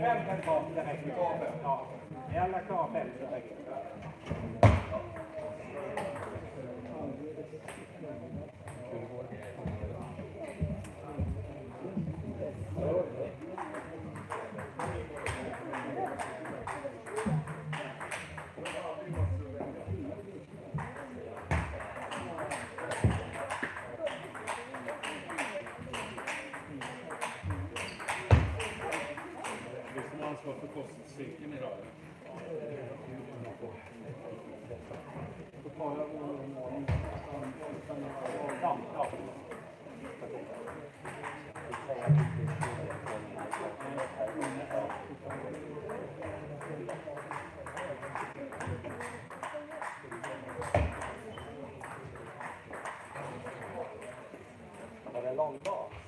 Fem kan ta, det räcker. Ja. Är alla klara så räcker det. Kostcirkeln idag. Var det lång dag?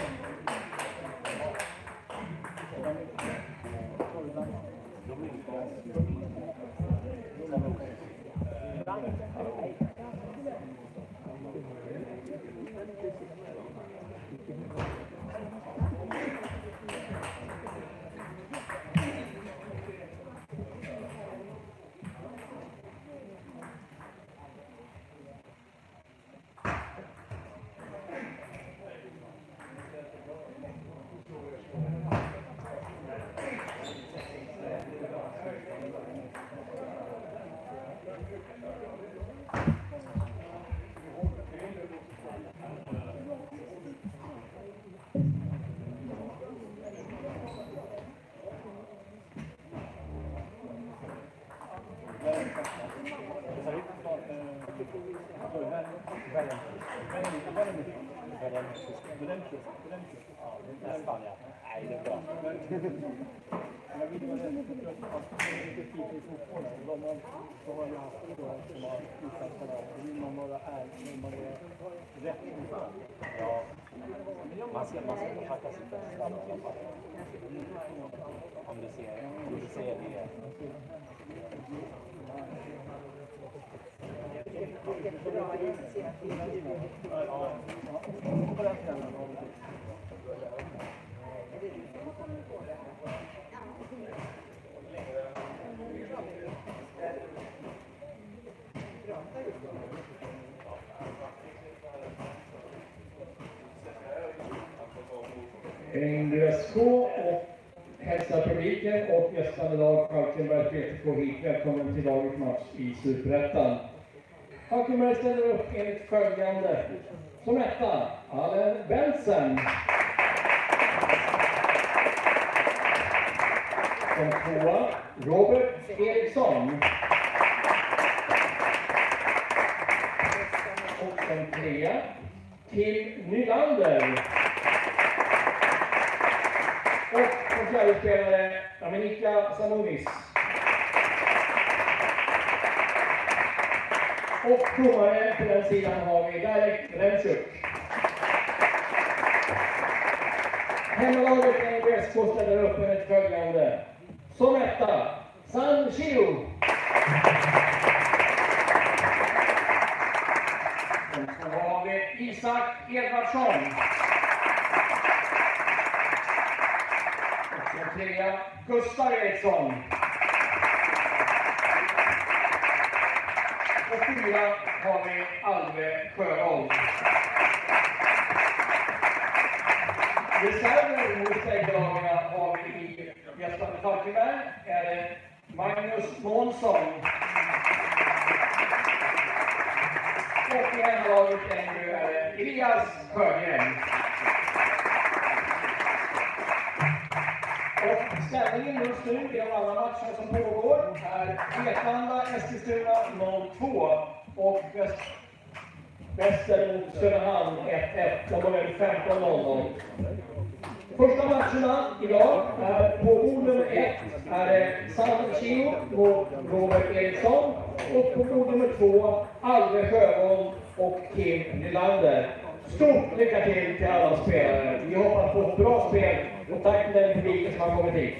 Ja, som... Nästan ja. Nej, det är bra. Ja, man ska, man ska försöka sitt bästa. Om du ser, om du ser det. Ingress K och hälsar publiken och gästande lag Falkenberg PTK hit. Välkommen till dagens match i Superettan. Falkenberg ställer upp enligt följande. Som etta, Allen Bensen. Som tvåa, Robert Eriksson. Och som trea, Kim Nylander. Och som fjärde spelare, Dominika Samonis. Och domare på den sidan har vi Derek Remchuk. Hemmalaget NBSK ställer upp med. Som etta, San Chio. Har vi Isak Edvardsson. Och som trea, Gustav Eriksson. Och fyra har vi Alve Sjöholm. Reserver hos bägge lagen har vi i gästande Falkenberg är det Magnus Månsson. Och i hemmalaget är det Elias Sjögren. Och ställningen just nu i de andra matcherna som pågår är Vetlanda, Eskilstuna 0-2 och Väst, Väster mot Söderhamn 1-1. De har väl 15-0. Första matcherna idag är på bord nummer ett är det San Chio mot Robert Eriksson och på bord nummer två Alve Sjöholm och Kim Nylander. Stort lycka till till alla spelare. Vi hoppas på ett bra spel och tack till den publiken som har kommit hit.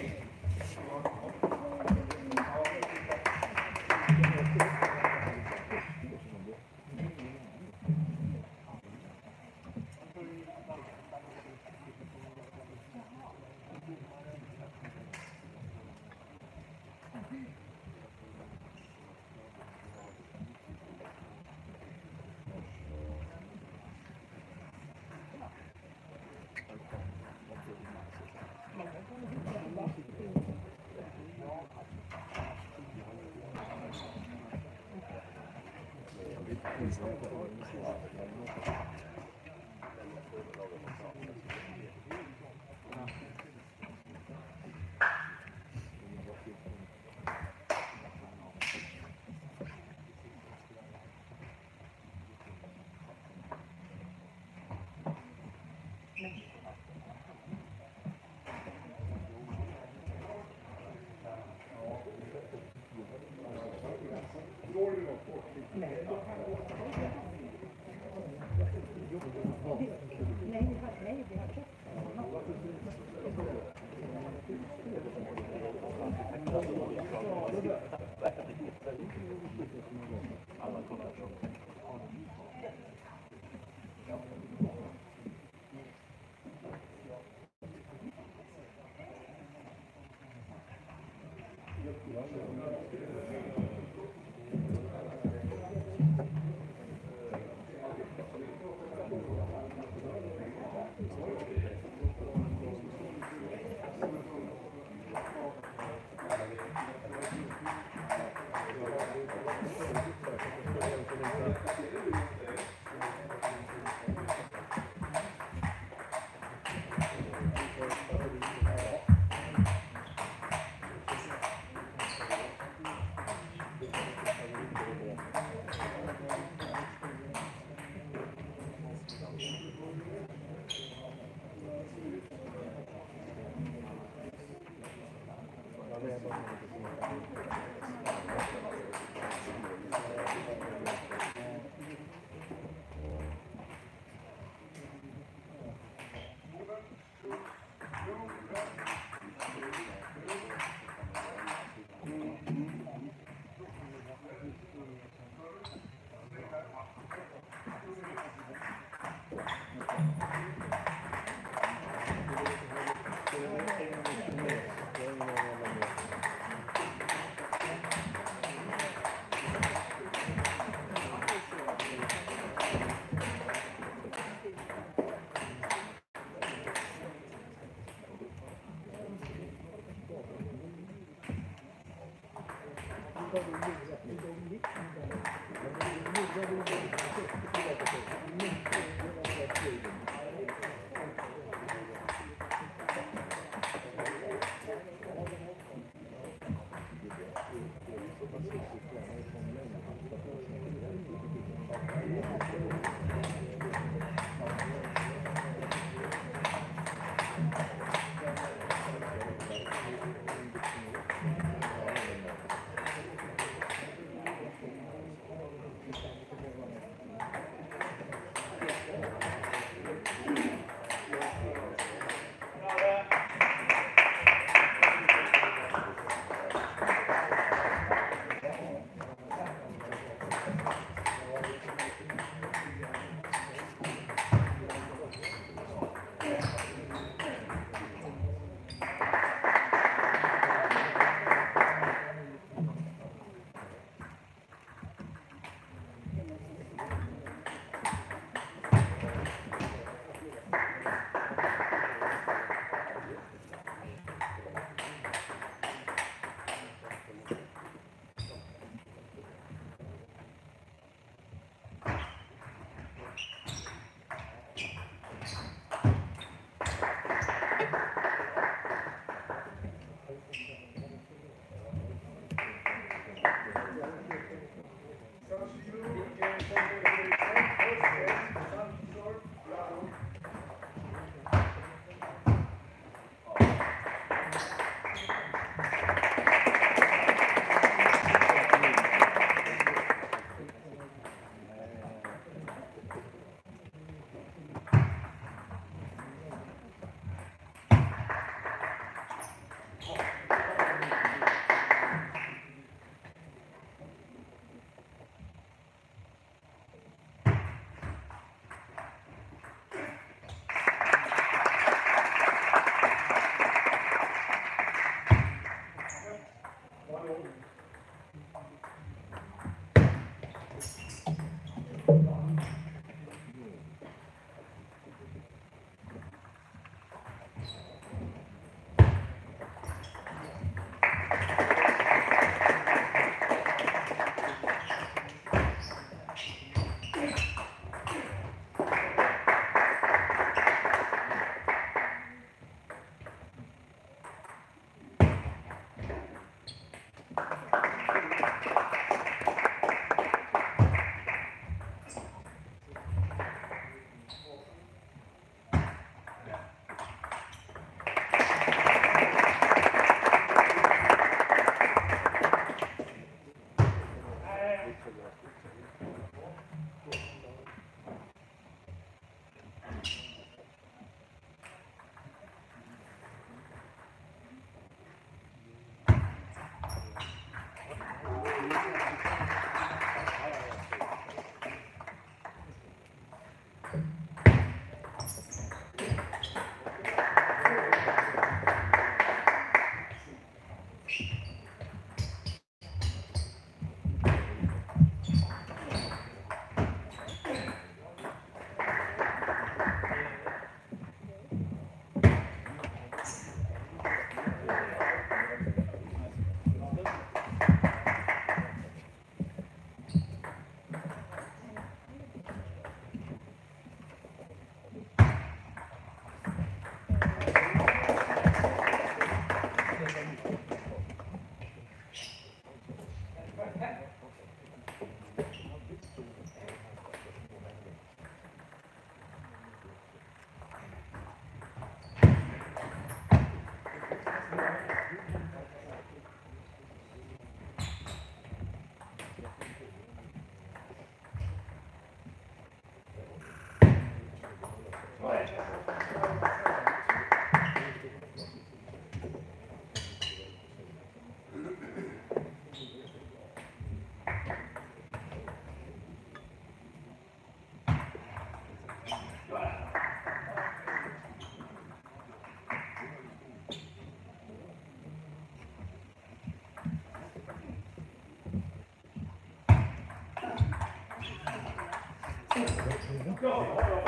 Go, God.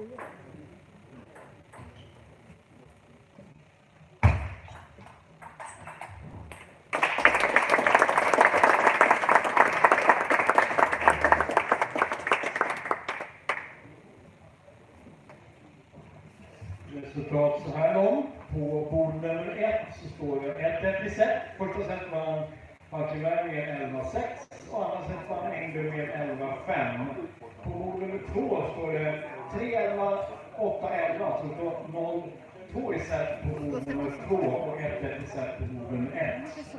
Resultat så här långt. På bord nummer ett så står det 1-1 i set. Första set vann Fatima med 11-6 och andra set vann Engel med 11-5. 2 står det 311 811, så 02 i set på nummer 2 och 1 i set på nummer 1.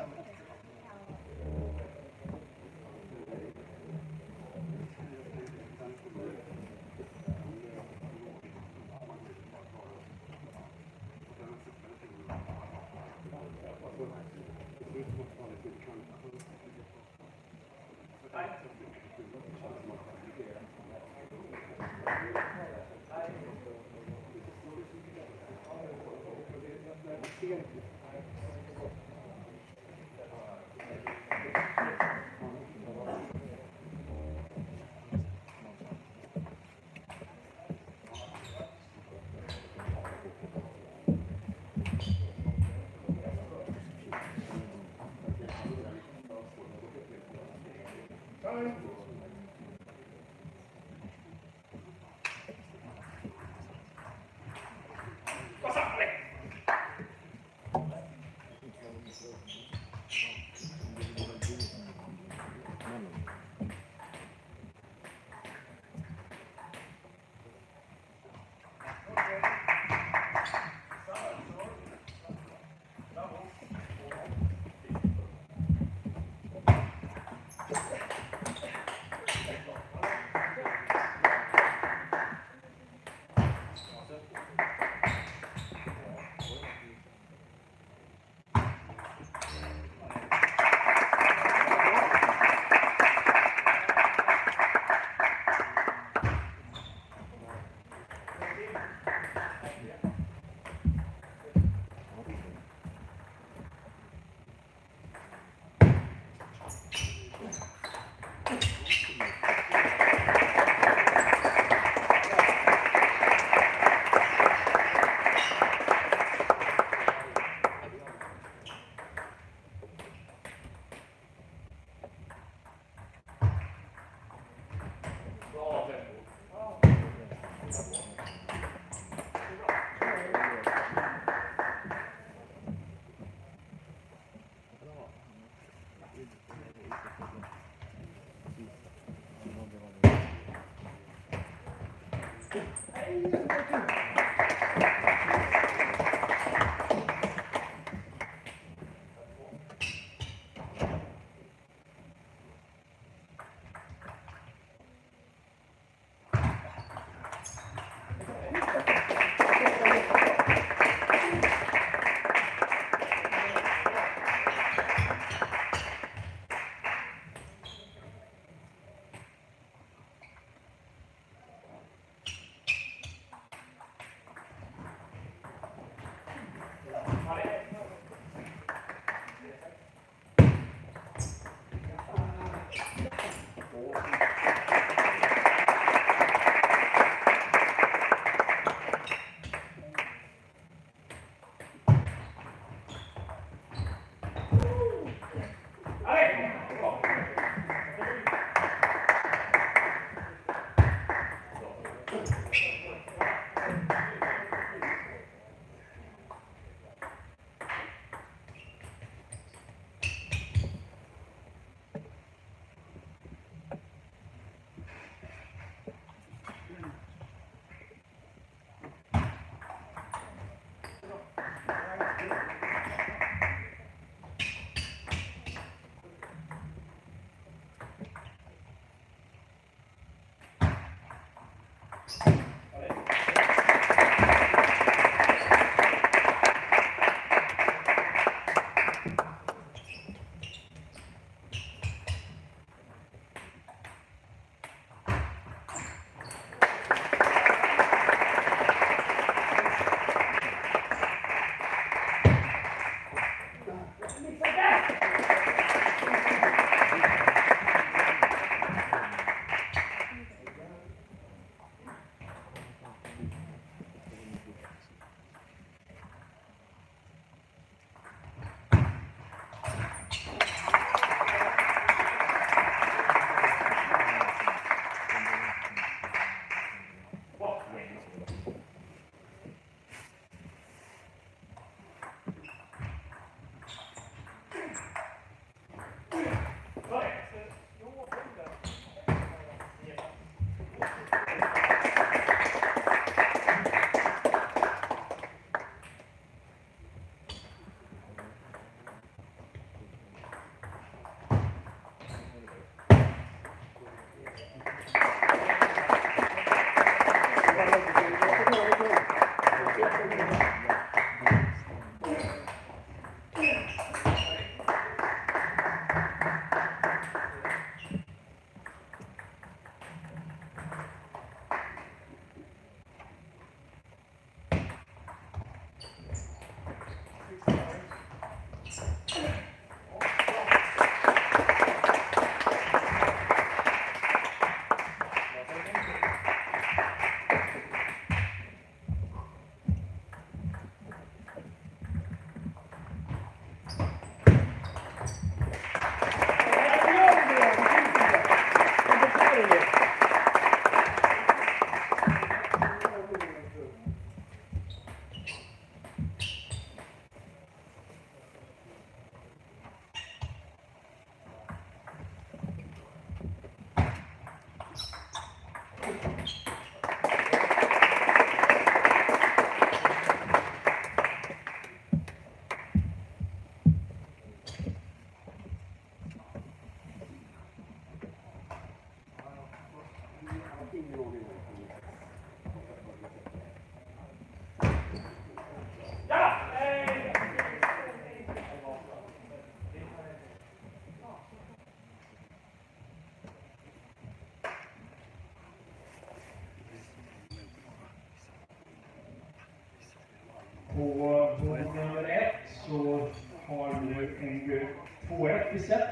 Så har nu en 2-1 i set.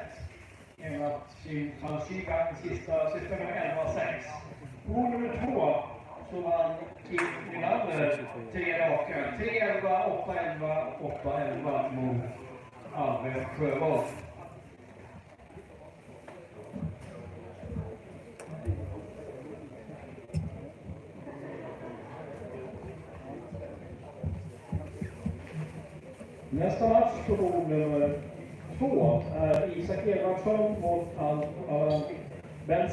Genom att Simon Sigan sista, sista gången 11-6. På nummer två så vann Kim Nylander tre raka. 3-11, 8-11, 8-11 mot Alve Sjöwall.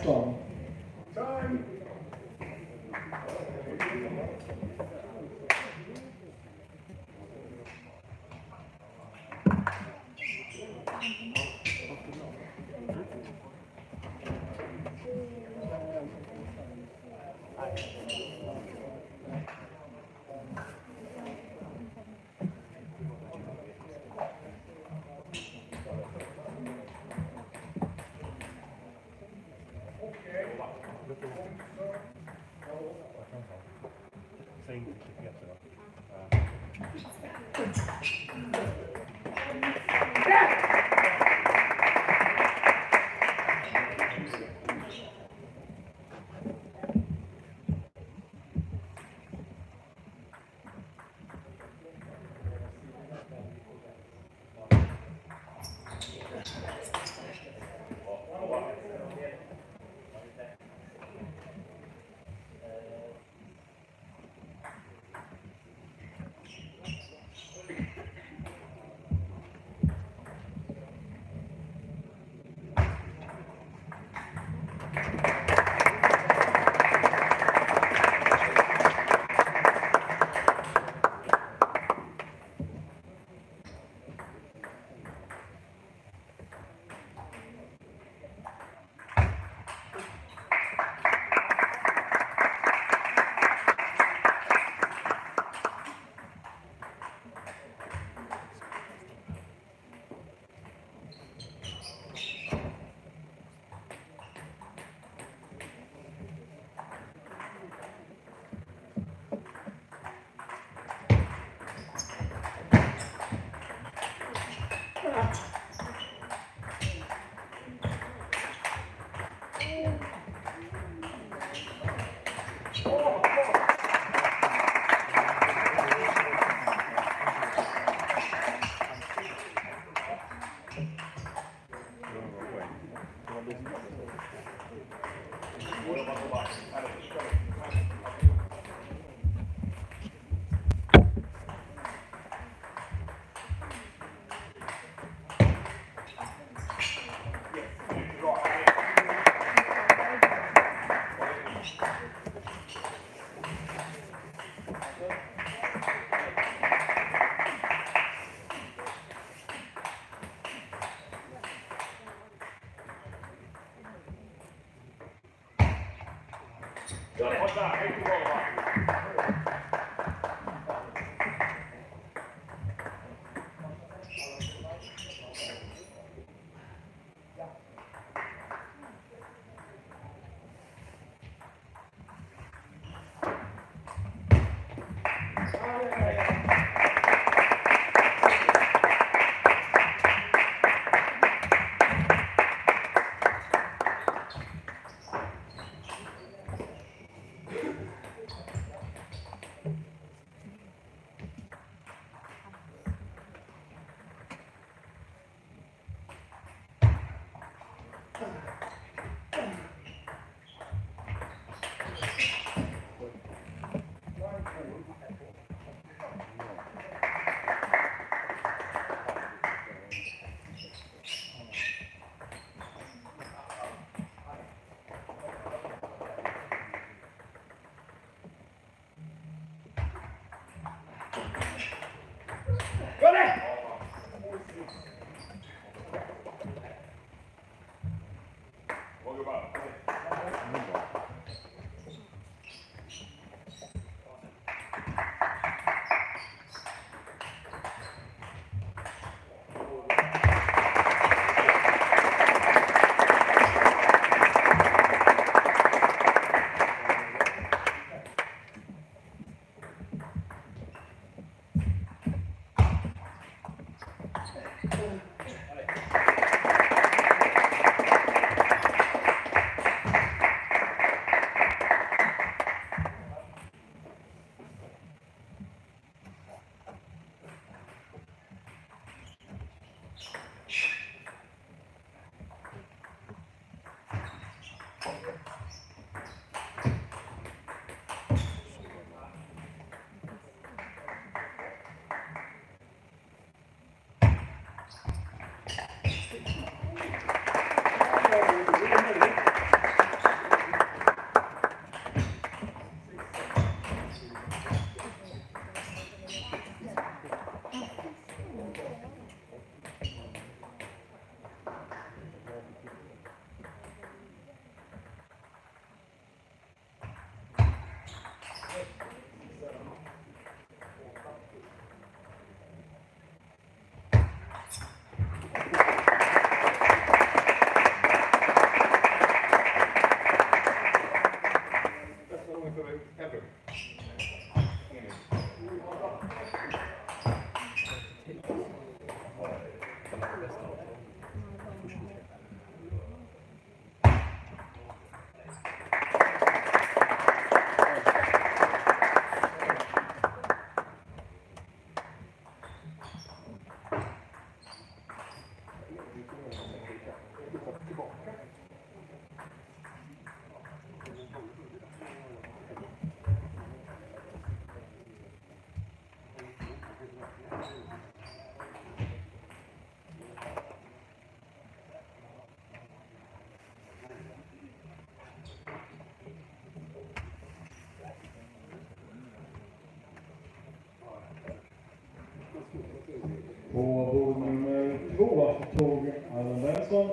Allan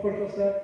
Benson första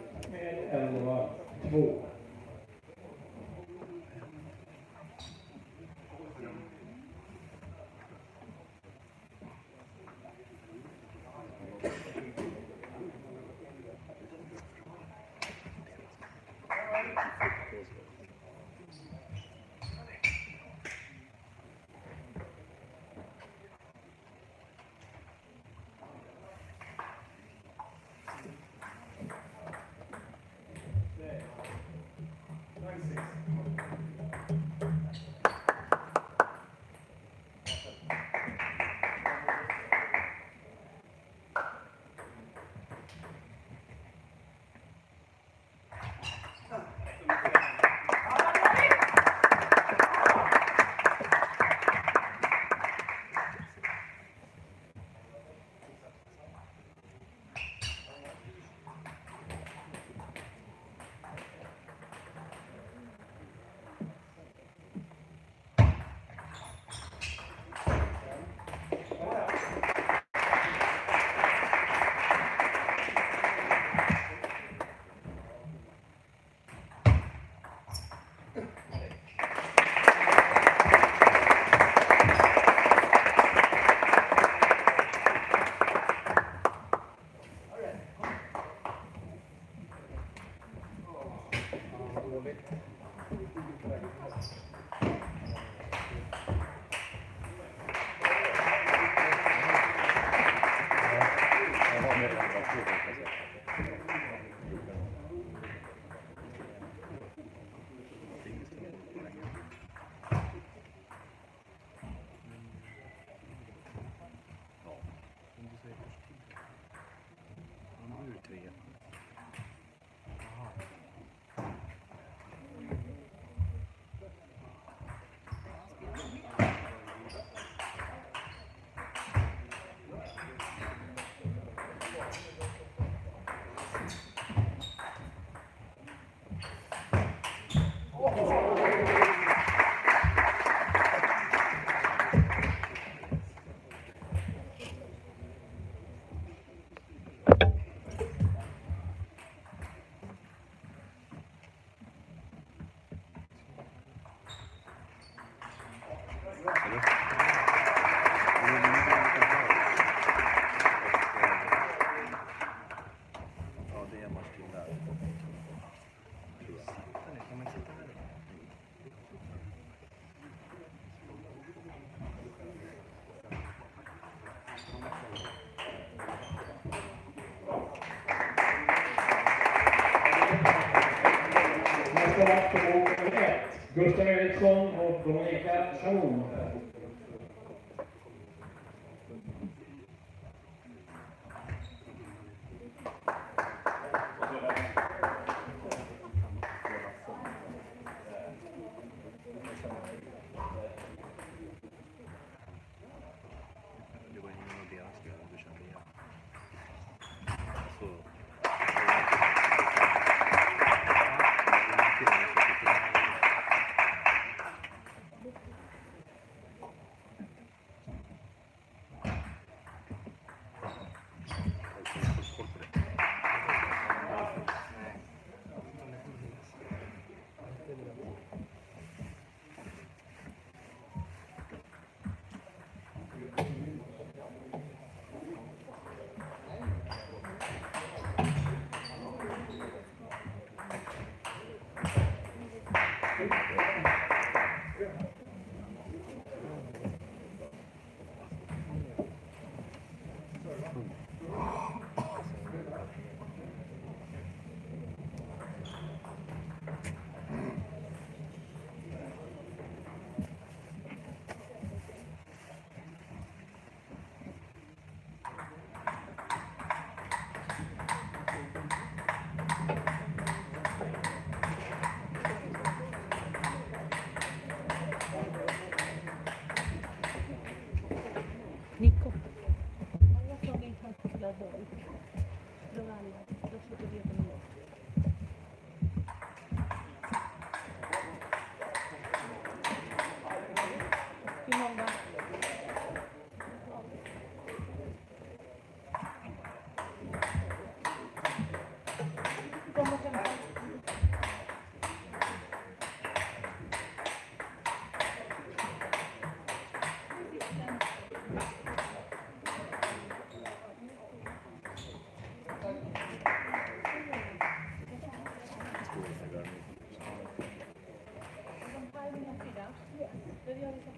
Då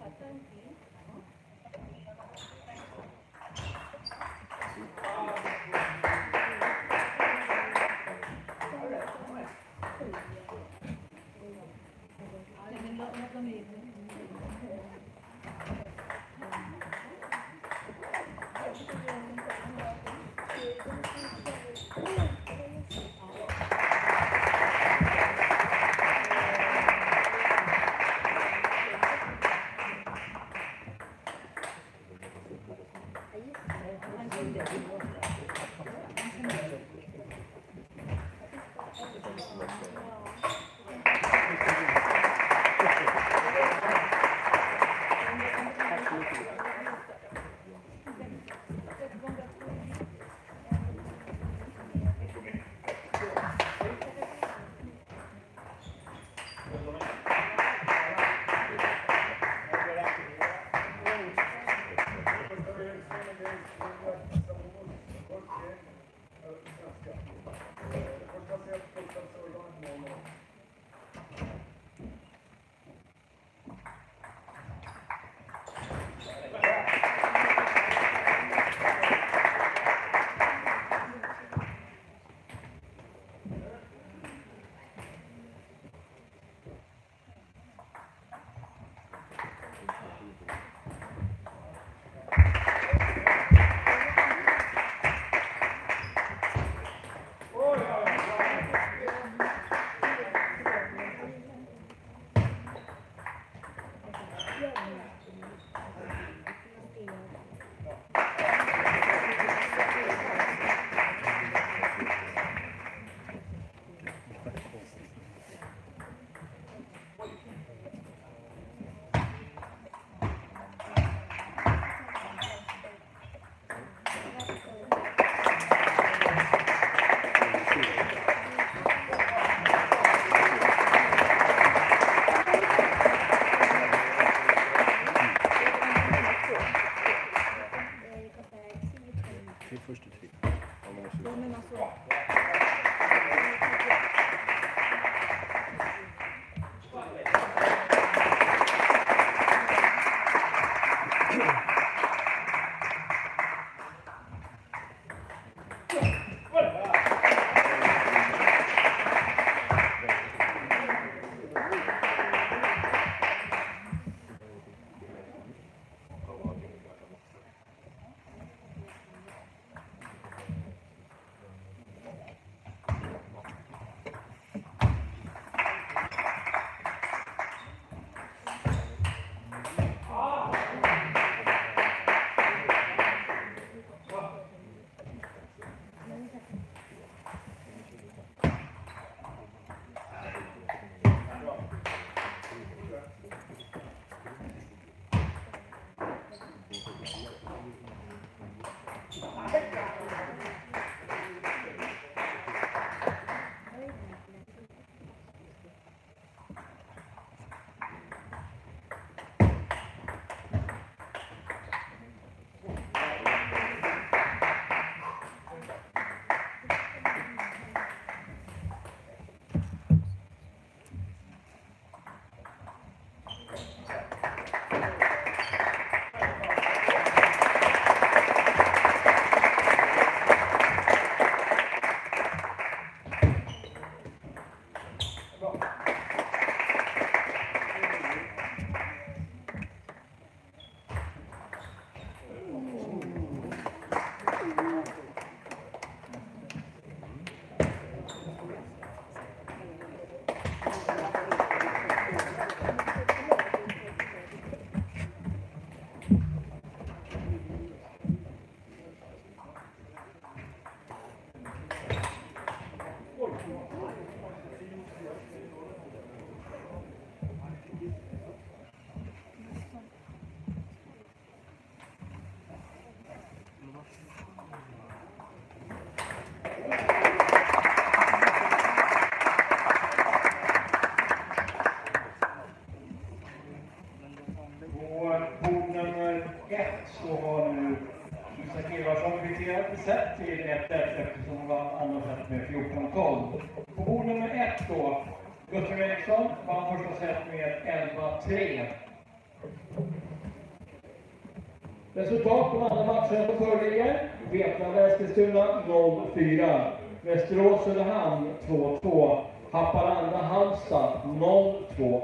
Resultat på andra matchen som föreligger. Vetlanda-Eskilstuna 0-4. Västerås-Söderhamn 2-2. Haparanda-Halmstad 0-2.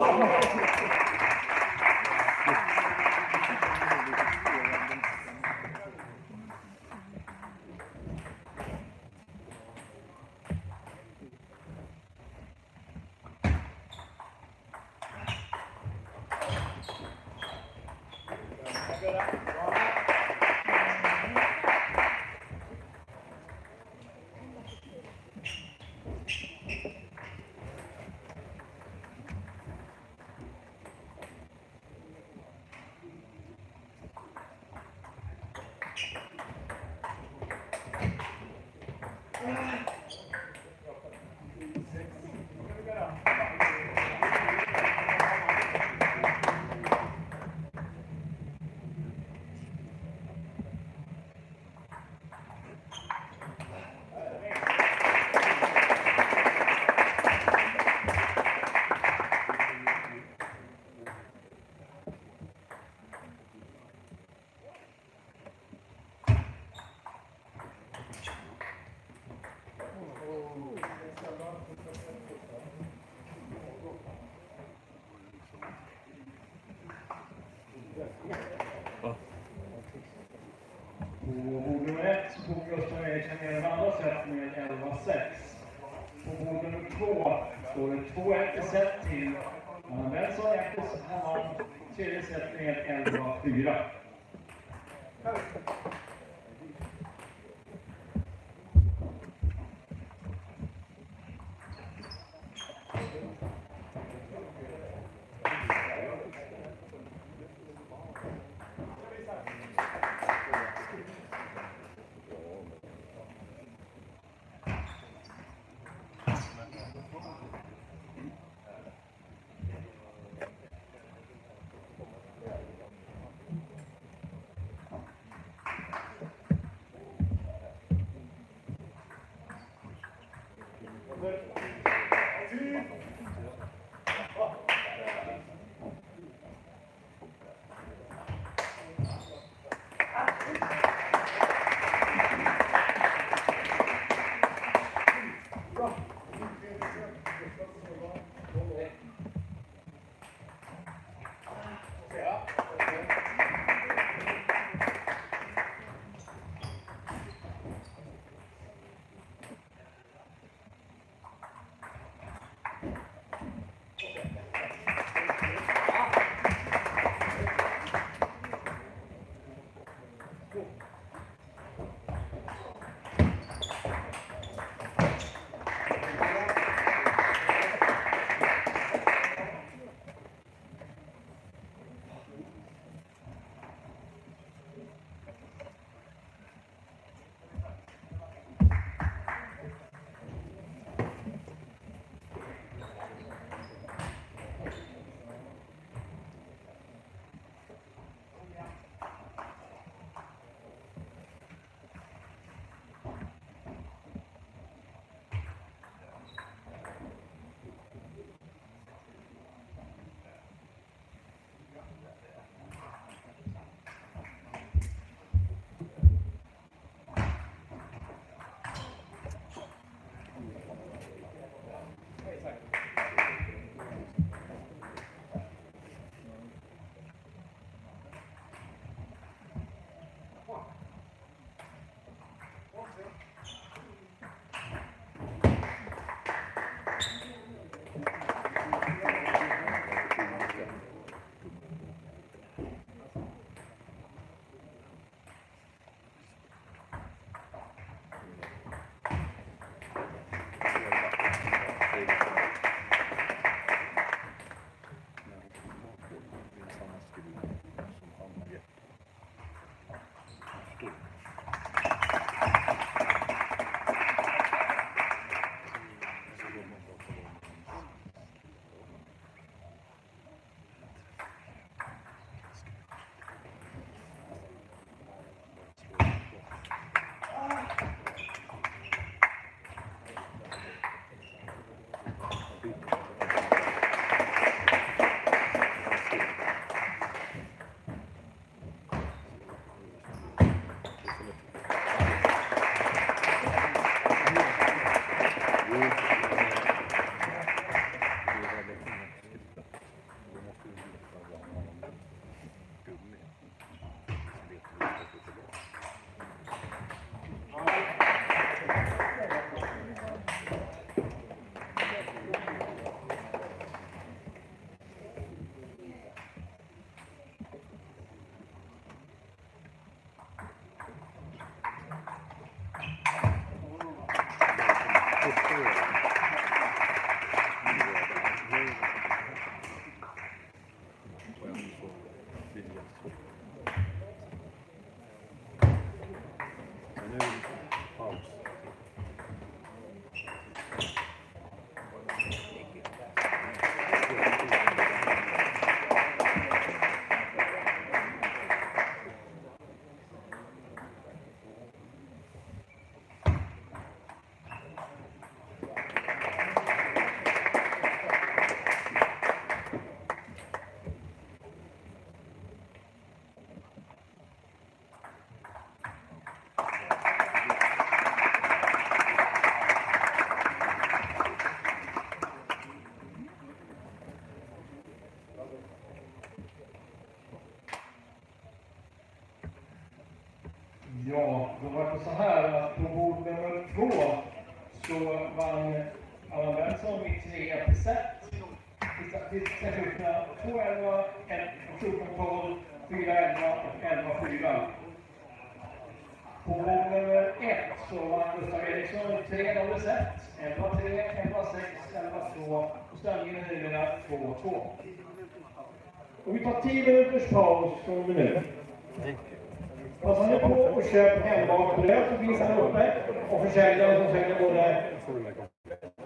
Oh, står det 2-1 i set till Anna Benson efter Hammar. Tredje set med 11-4. Så vann Allan Benson i 3 1 set. Till siffrorna 2-11, 14-12, 4-11 och 11-4. På nummer 1 så vann Gustav Eriksson 3-0 set, 11-3, 11-6, 11-2 och ställningen är numera 2-2. Och vi tar 10 minuters paus från nu. Passa nu på och köp hembakbröd så finns han uppe och försäljare som säljer både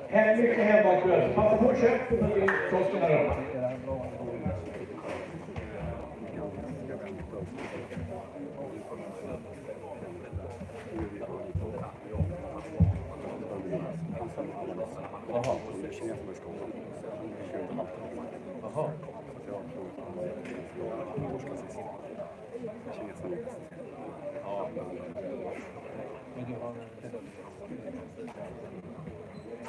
hem, mycket. Så passa på och köp i kiosken där uppe.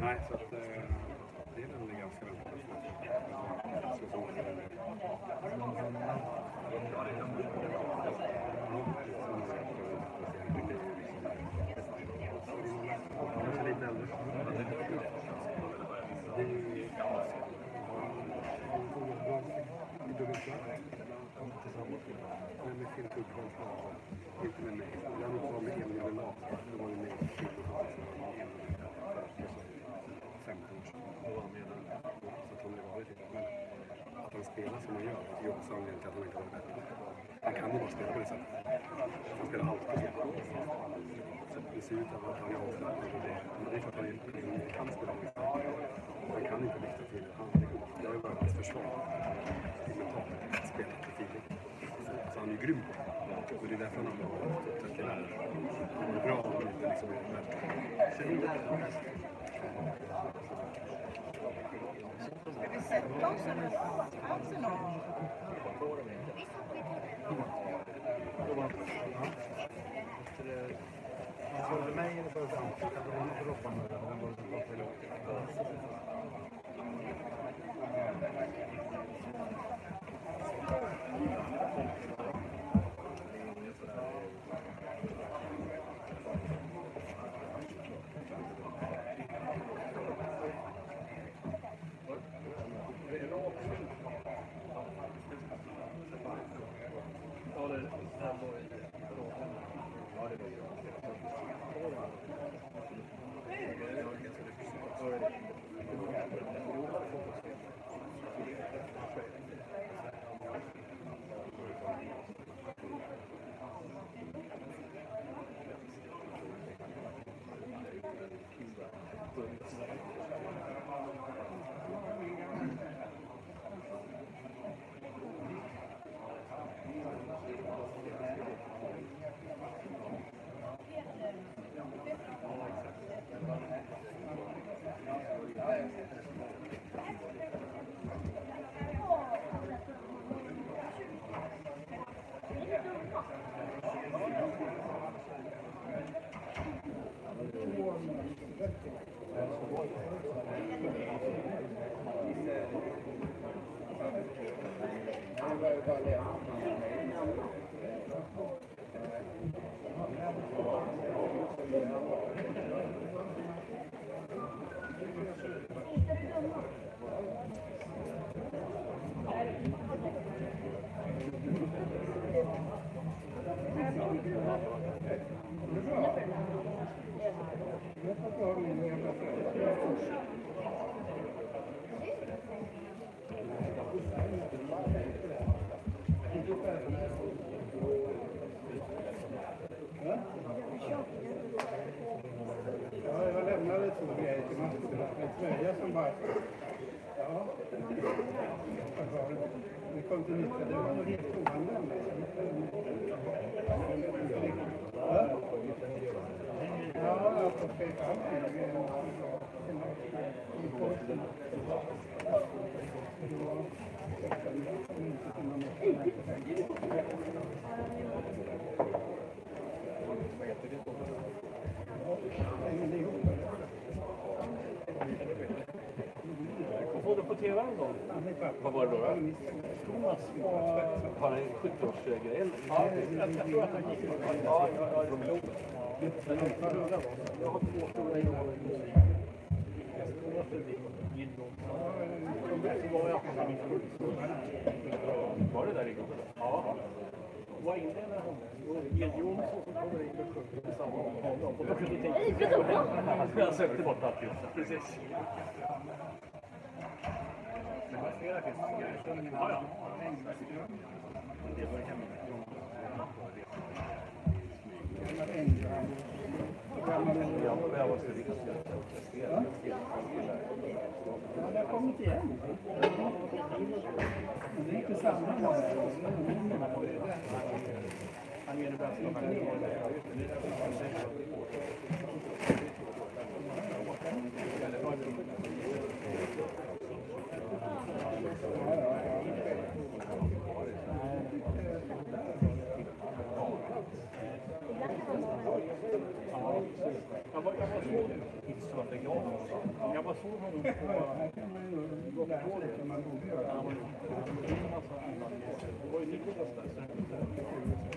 Nej, så att eh, det är väl ganska väntat. Så så Kanske lite äldre. Det är ja, tillsammans med med Finn på, Inte med mig. Däremot var med Emil Relat. Då var vi med i 20 år sedan. 15 år sedan. Då var han med där. Så att han har varit. Men att han spelar som han gör, det är också anledningen till att han inte var bättre. Han kan ju bara spela på det sättet. Han spelar alltid så. Det ser ut att han är avslappnad och det. Det är för att han inte kan spela på det sättet. Ska vi sätta oss eller? Fanns det någon? För mig är det bara sant. Jag tror inte Robban var den som pratade. Bara... Ja. Var det? Kom till nytta. Det var nog helt oanvänd. Ja, får du på tv då? Vad var det då? Har han en 70-årsgrej? Ja, jag tror att han gick ja, ja, jag har två stora innehav. Var det där igår? Ja. Vad inleder han? Ed Jonsson som kommer in och sjunger tillsammans med honom. Och då kunde inte tänka på det. Han skulle ha sökt bort alltihop. Precis. Ja, ja. Det har kommit igen. Det. Jag var, jag var så... Jag var så honom på... Här kan man ju lära sig som man borde göra. Det var ju Nikolas där.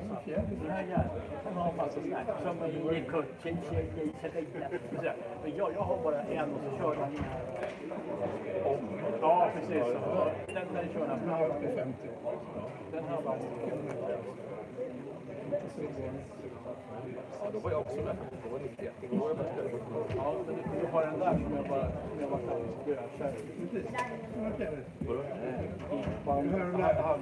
Han har en massa snack som coachen, Men jag, jag har bara en och så kör in. Ja, precis. Den där kör han fram. Den här var Ja, då var jag också med. Då var 91. Då var jag med. Ja, men du har den där som jag bara, som jag bara kan spökär. Precis. Det var fjärde. Han, hör han, han,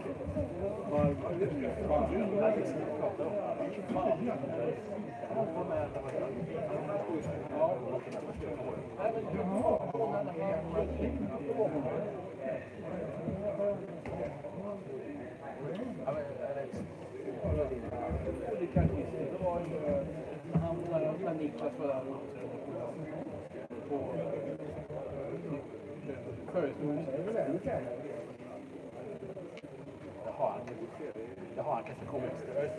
Det kan det var ju när han när Niklas var där på föreståelsen. Det har han. Kanske kommit.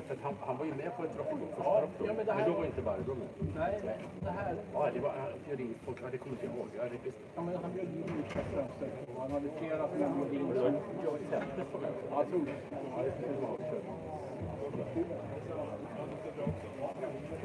För att han, han var ju med på ett dropp. Ja, ja, men det här- då var inte Barbro med. Nej, det här. Ja, det var Fjörin. Folk hade kommit ihåg. Ja, det visst. Ja, men han bjöd in Niklas Strömstedt. Han hade flera som han bjöd in. som- Ja, jag tror det.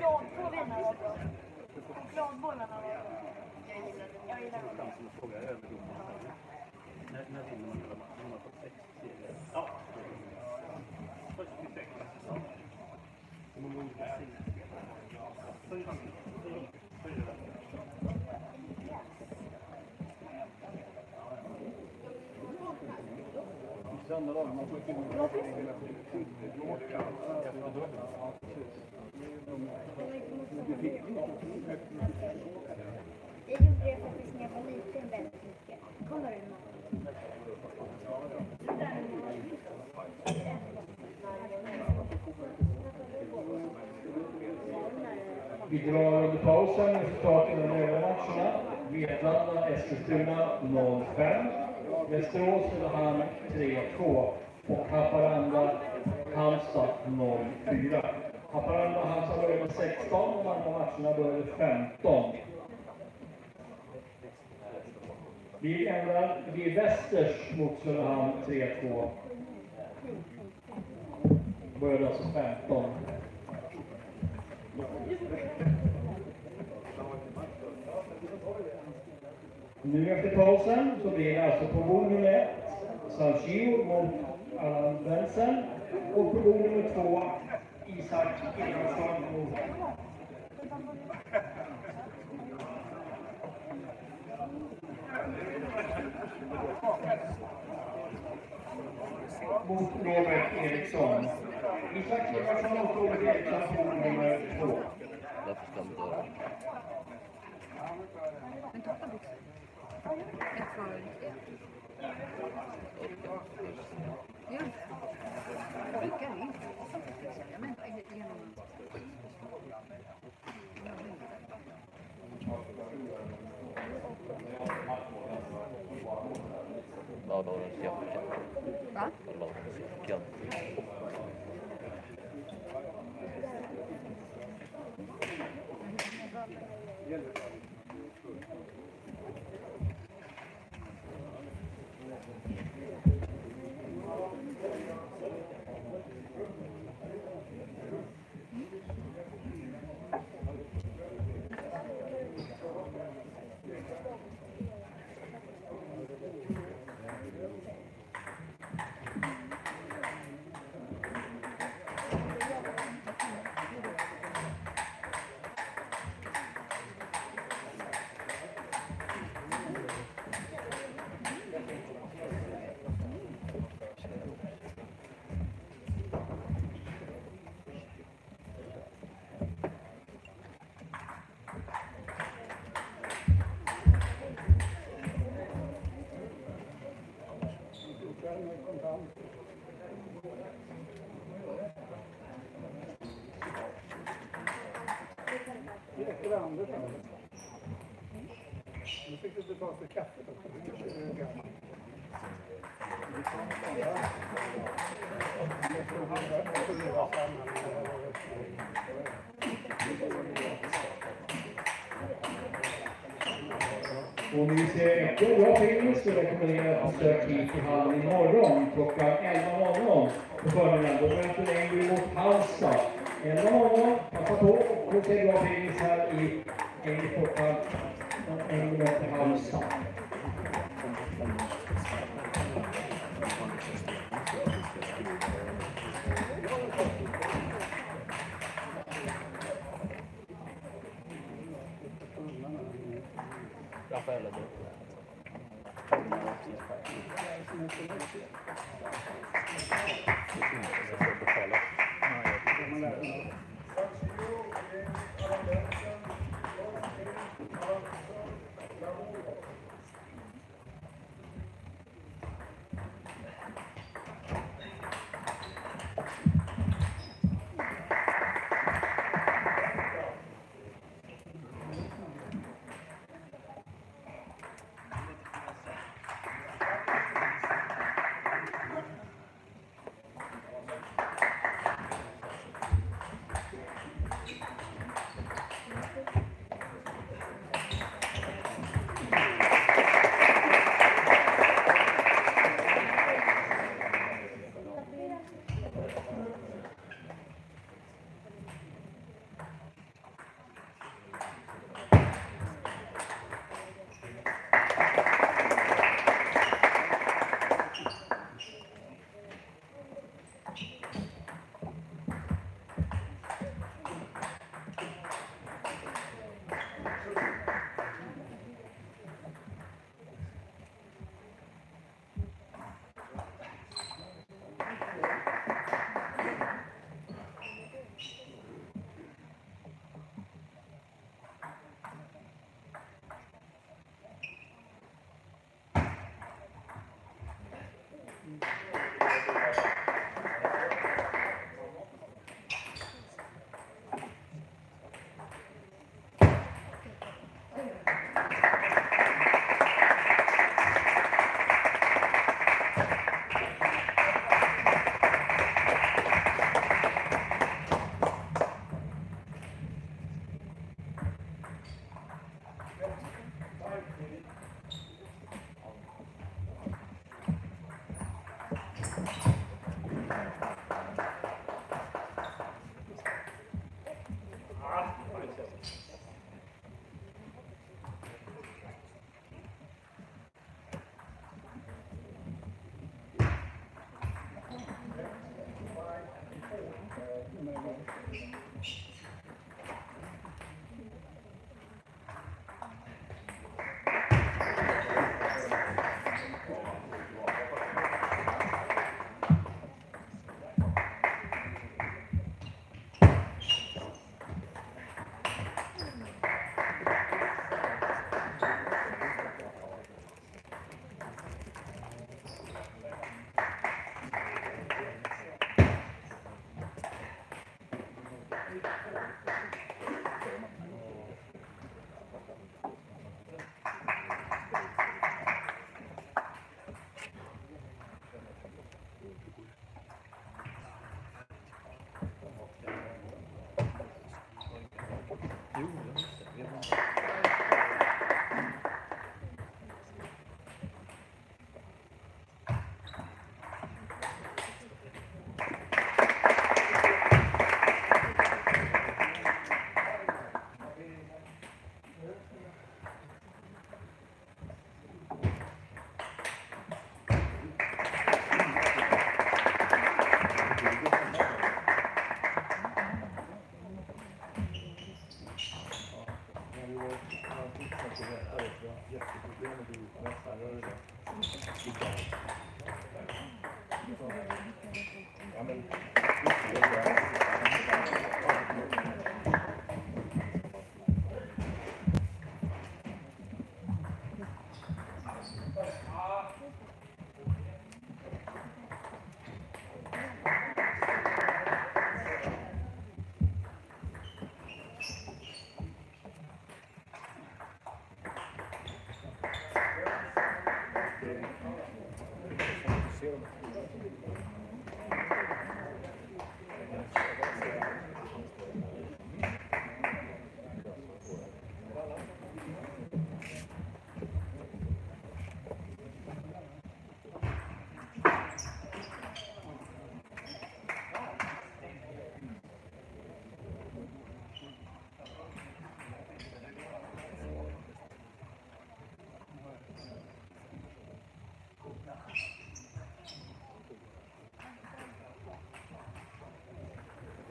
Chokladbollarna var bra. Chokladbollarna var. Jag gillar. Jag gillar dem. När, när man hela matchen? Man har fått sex serier. Ja. 46. Hur många olika serier? Fyra. Fyra. Samma dag, man får in Jag Vi drar under pausen resultaten av matcherna. Vetlanda, Eskilstuna 0-5. Västerås, Söderhamn 3-2. Och Haparanda, Halmstad 0-4. Haparanda och Halmstad börjar med 16 och de andra matcherna börjar med 15. Vi ändrar, vi är Västers mot Söderhamn 3-2. Började alltså 15. Nu efter pausen så blir det alltså på bord nummer ett Sanchio mot Allan Bensen och på bord nummer två Isak Eriksson mot mot Robert Eriksson. Isak Eriksson mot Robert Eriksson nummer två. Varför ska inte vara Men tuffa byxor. Ett det. Gör det. Jag brukar inte. Jag väntar igenom. Ja, Laurens jacka. Va? Laurens jacka. Räcker det andra sen? Nu fick du betala för kaffet också. Det är ju gammalt. Jag tror han var- jag tror det var samma med det här året. Och ni ser en bra film och rekommenderar att ett besök hit till hallen imorgon klockan 11.00 på förmiddagen. Då går möter längre mot Halmstad. 11.00, passa på och se bra film här i Ängby sporthall. Ängby möter Halmstad. café legyek. Köszönöm.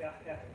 Det. Wow!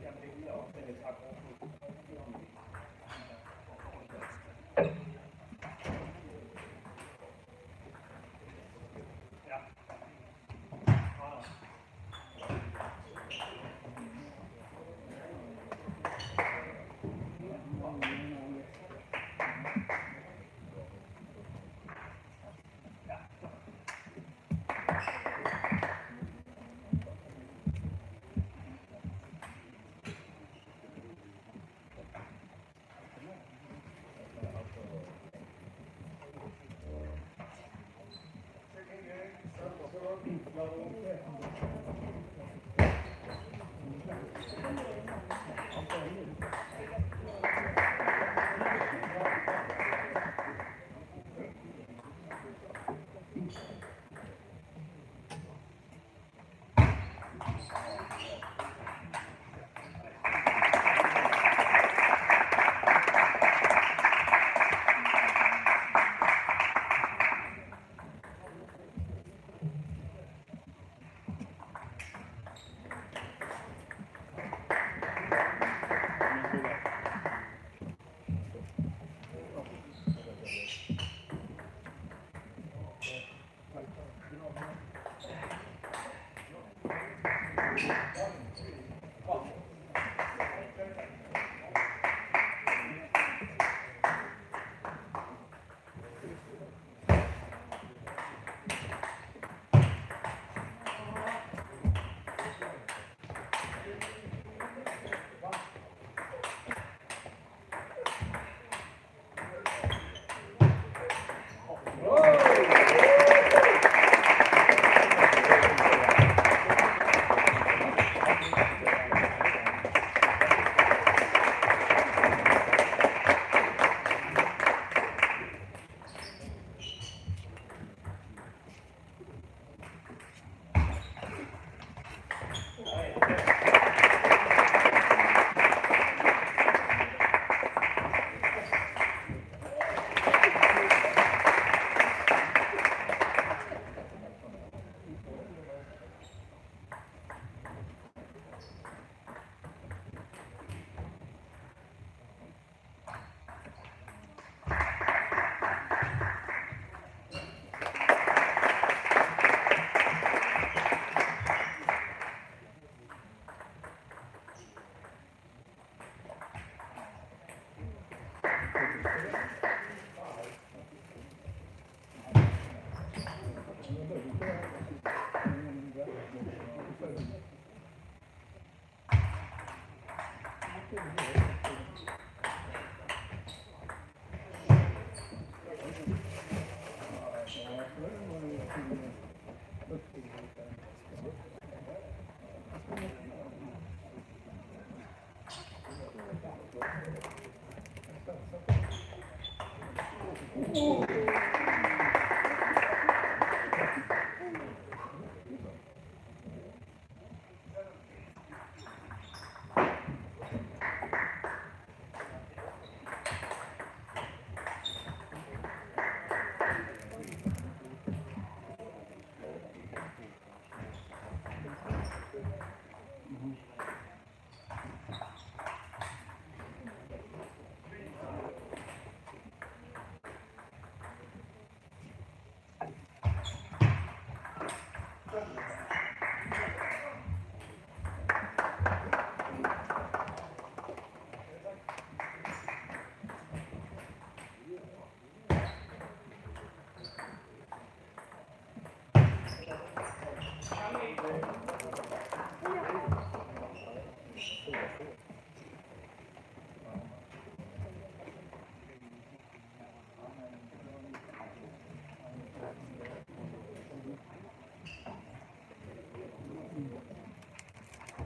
Oh.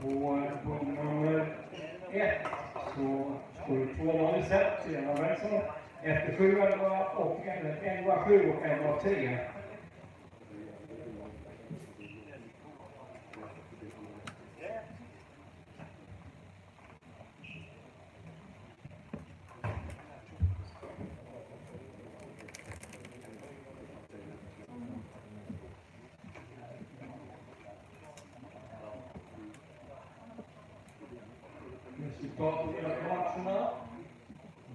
På punkt nummer ett så står det 2-0 i set till Emma Benson. Efter 7-11 och 11-7 och 11-3. Resultatet i matcherna.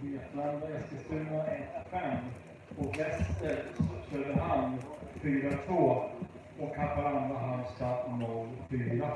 Vetlanda, Eskilstuna 1-5 och Väster, Söderhamn 4-2 och Haparanda, Halmstad 0-4.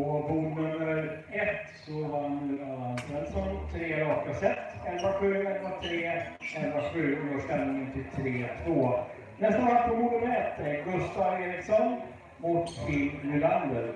På bord nummer ett så vann Allan Svensson tre raka set. 11-7, 11-3, 11-7 och gör ställningen till 3-2. Nästa match på bord nummer ett är Gustav Eriksson mot Kim Nylander.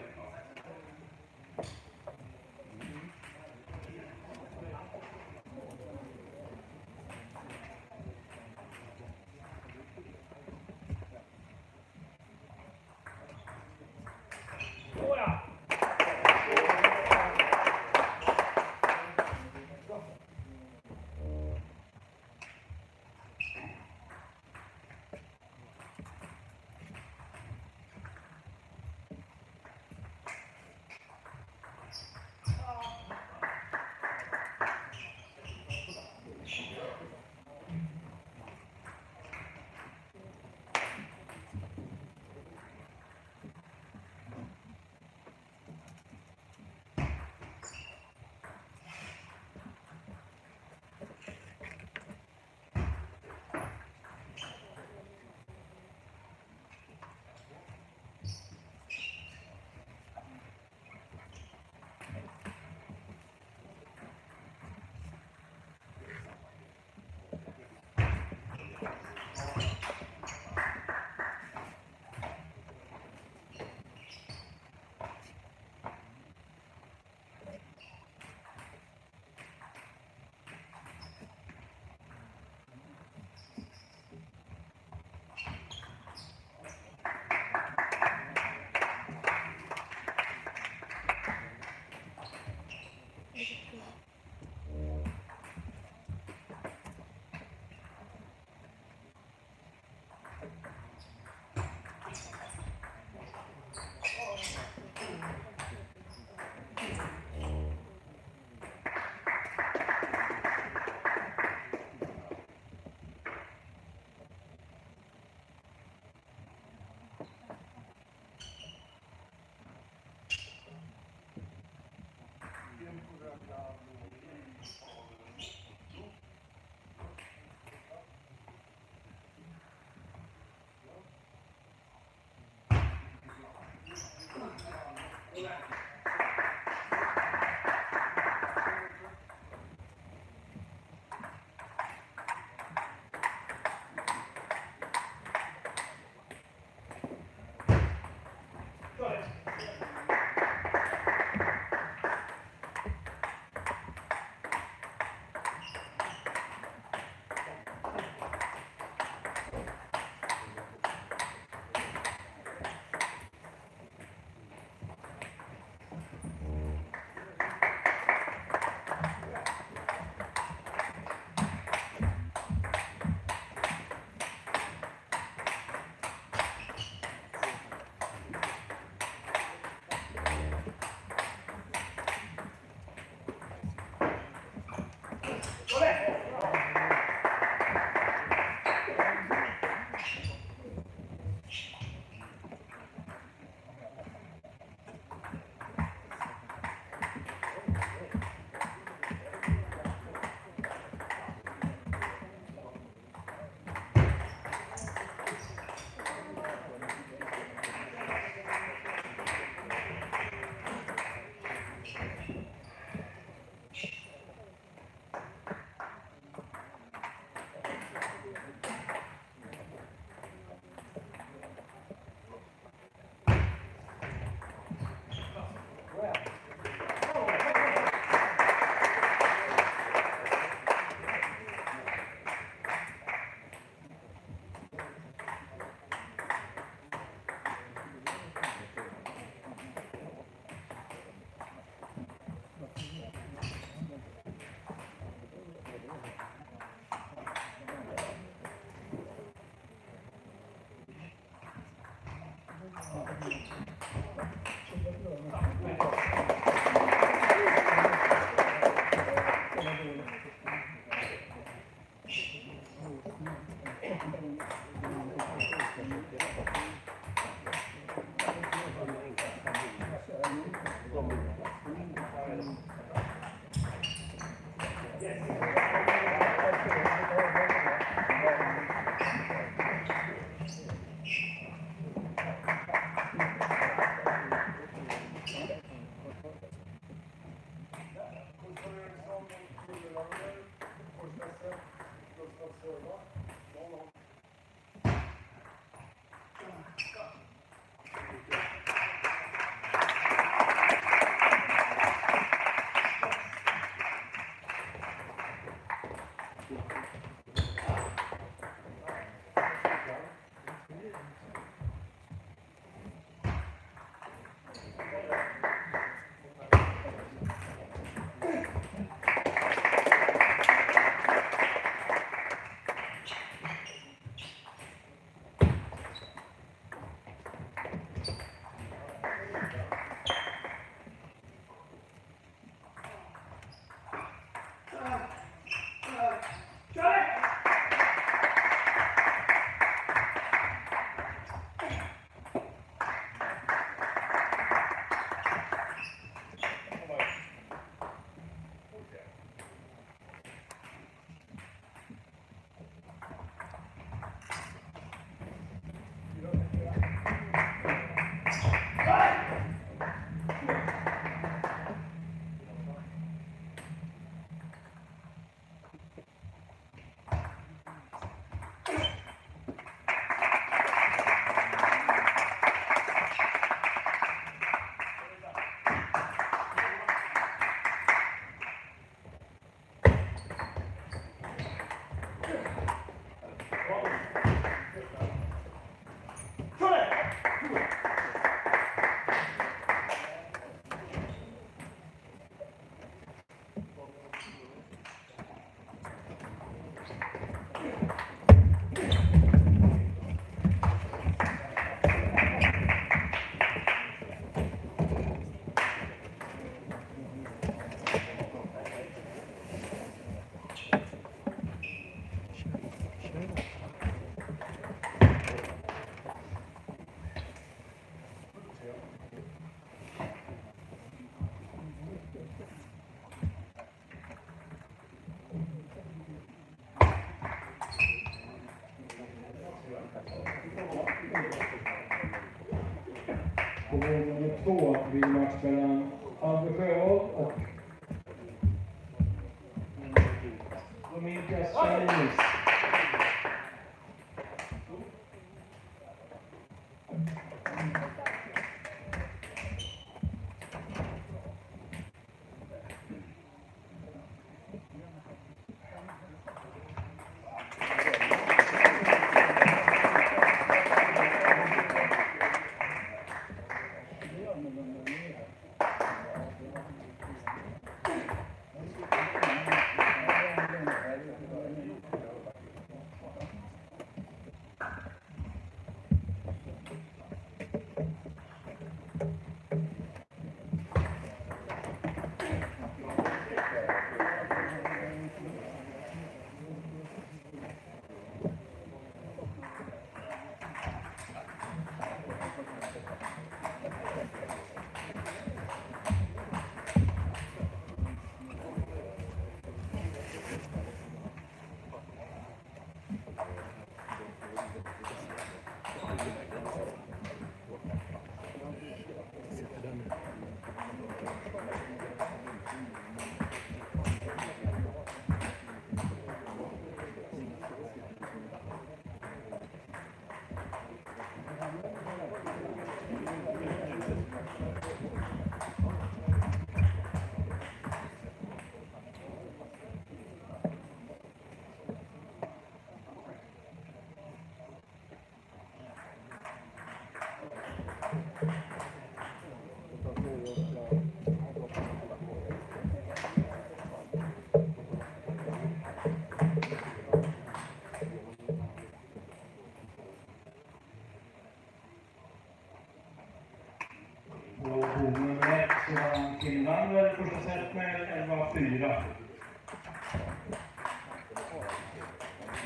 Amen.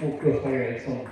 Och Gustav Eriksson.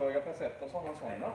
Hamburgare per set och sådana sådana.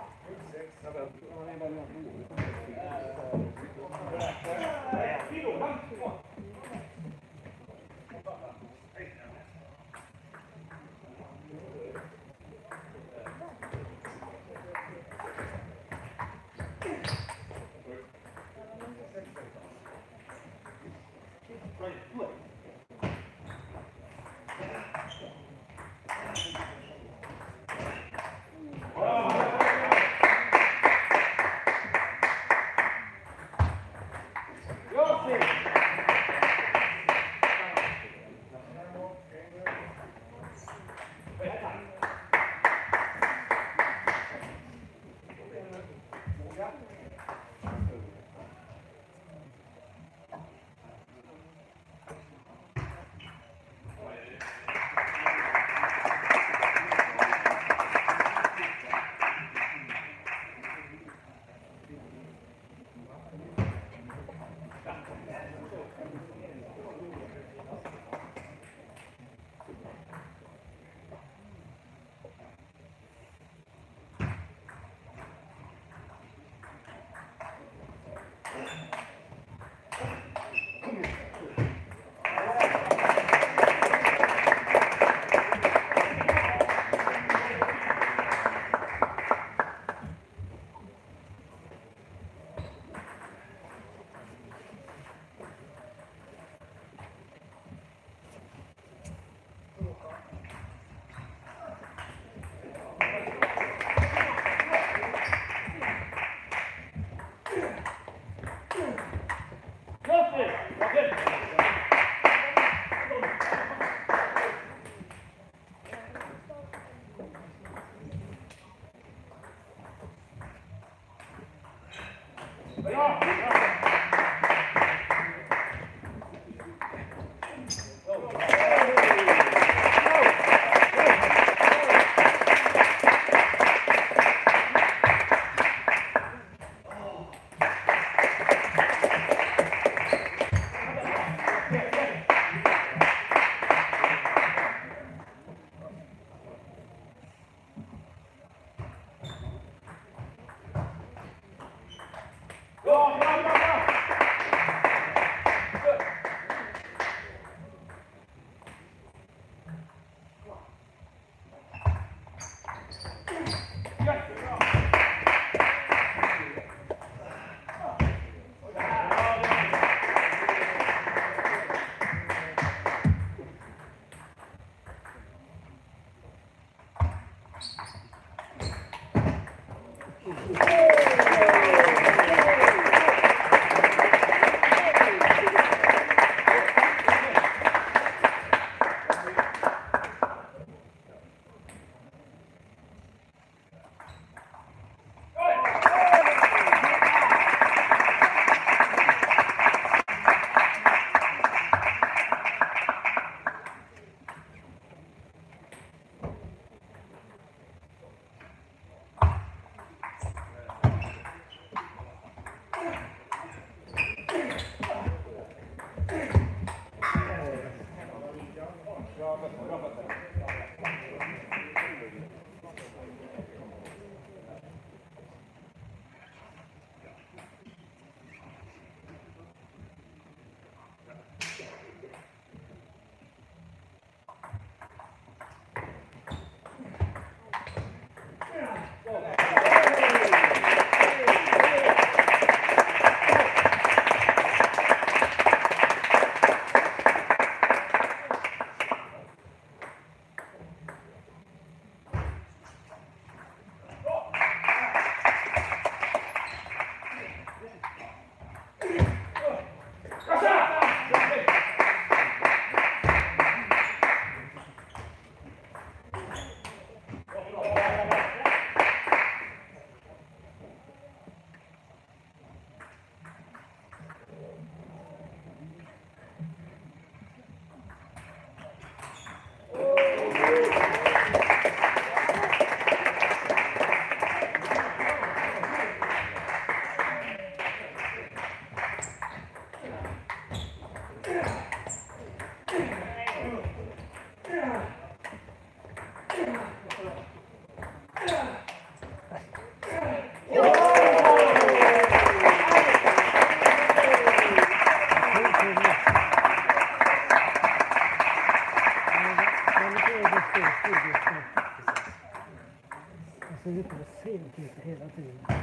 Ut hela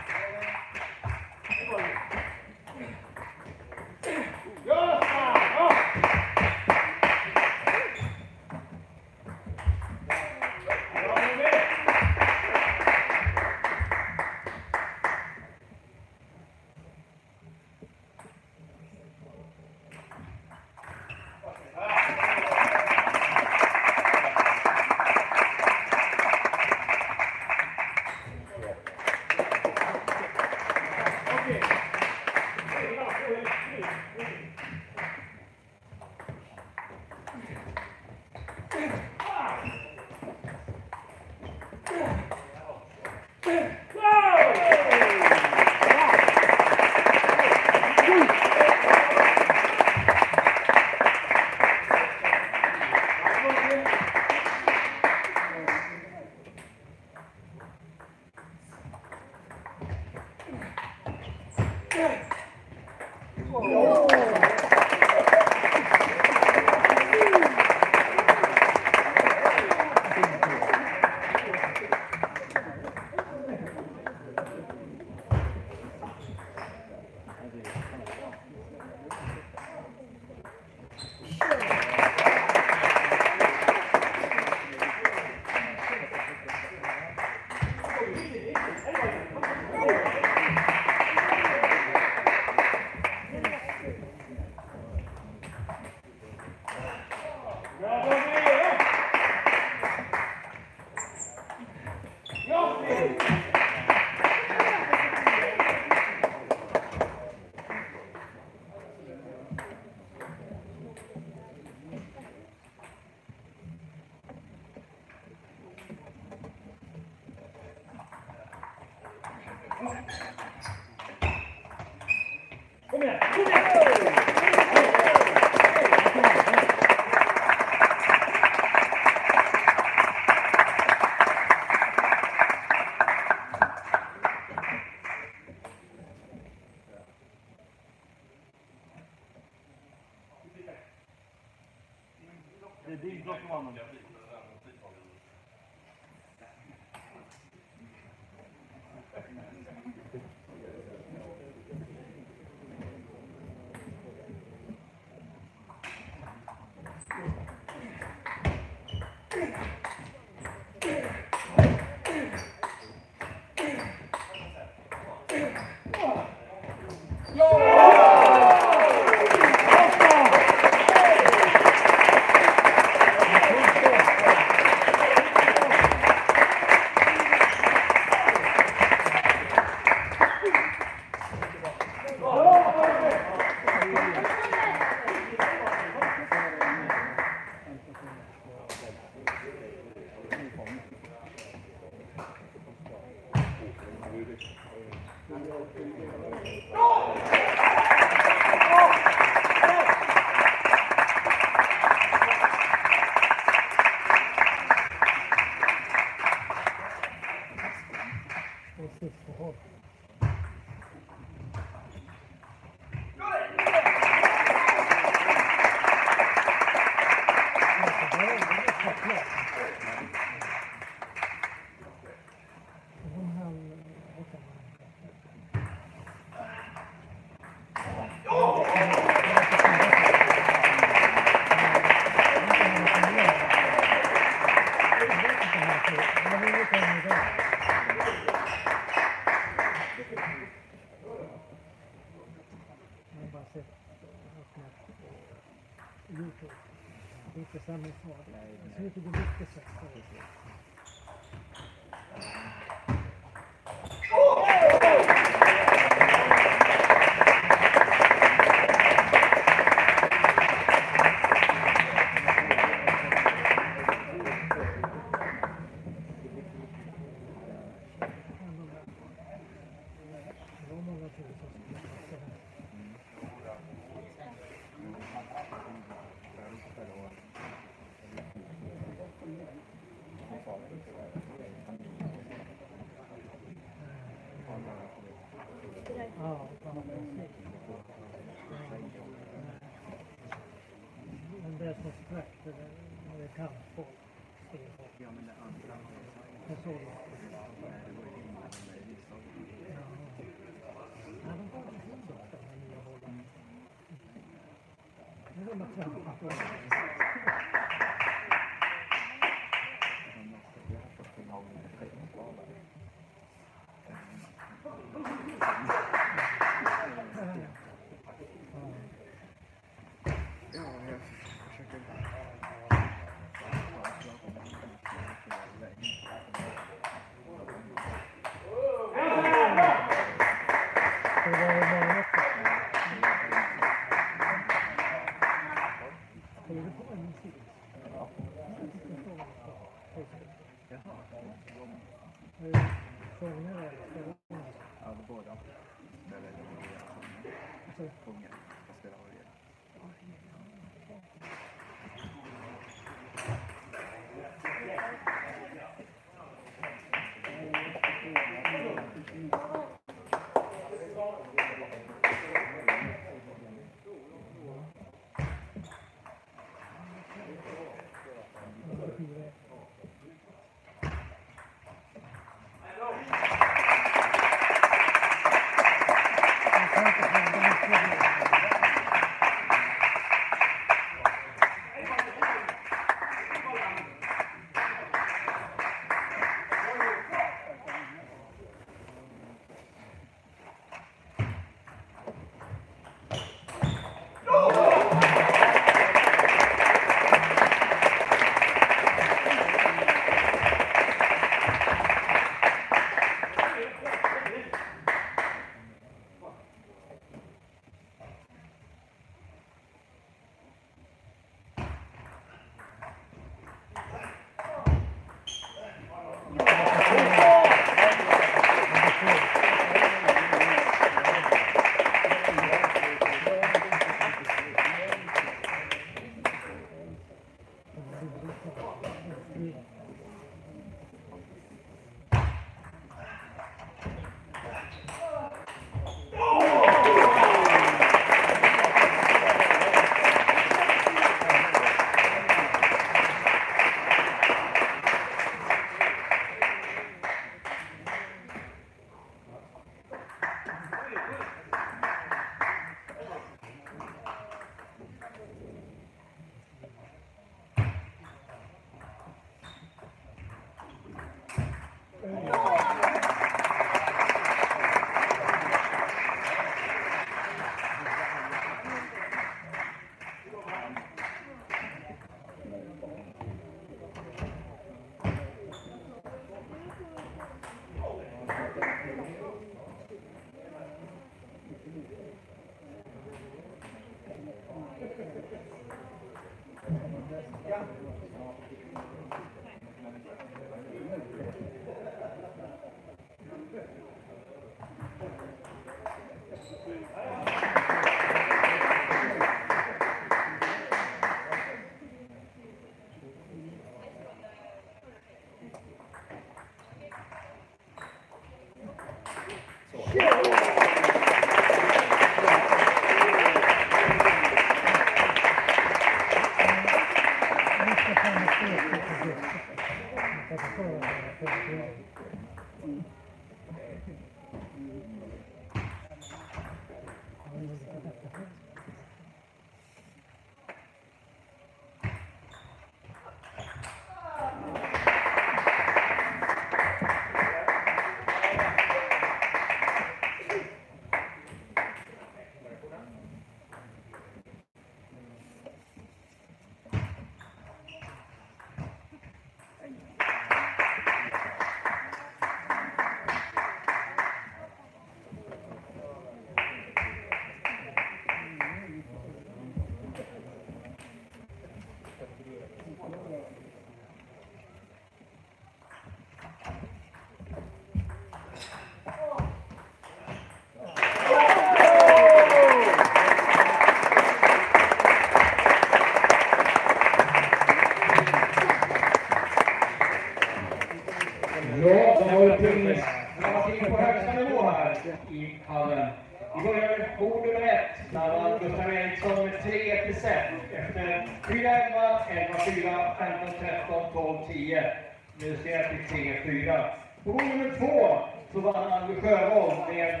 3-4. På gång nummer två så vann Anders Sjöholm med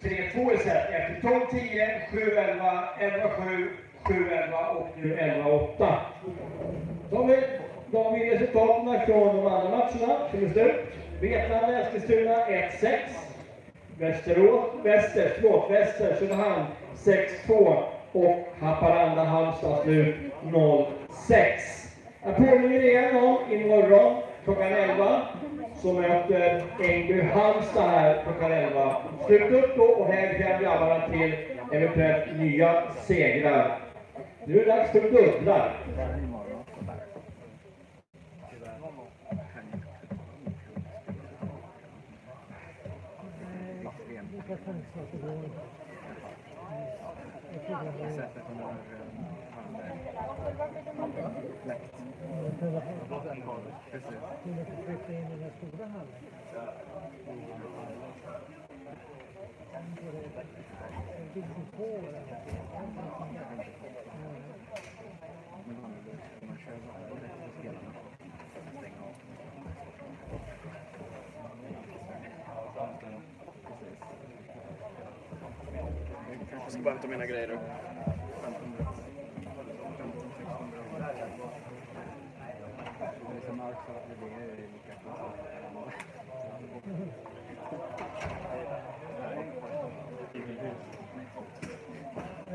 3-2 i set efter 12-10, 7-11, 11-7, 7-11 och nu 11-8. Då har vi de resultaten från de andra matcherna som är slut. Vetlanda, Eskilstuna 1-6. Västerås, Väster, förlåt, Väster, Söderhamn 6-2. Och Haparanda, Halmstad slut 0-6. Jag påminner igen om imorgon klockan 11 så möter Ängby Halmstad här klockan 11. Slut upp då och häng hem grabbarna till eventuellt nya segrar. Nu är det dags för dubblar. Nej, lika Sättet de har Precis. Kunde inte flytta in i den här stora hallen. En riktigt på den. Man kör bara direkt på spelarna. Stänga av. Jag ska bara hämta mina grejer. Det är lika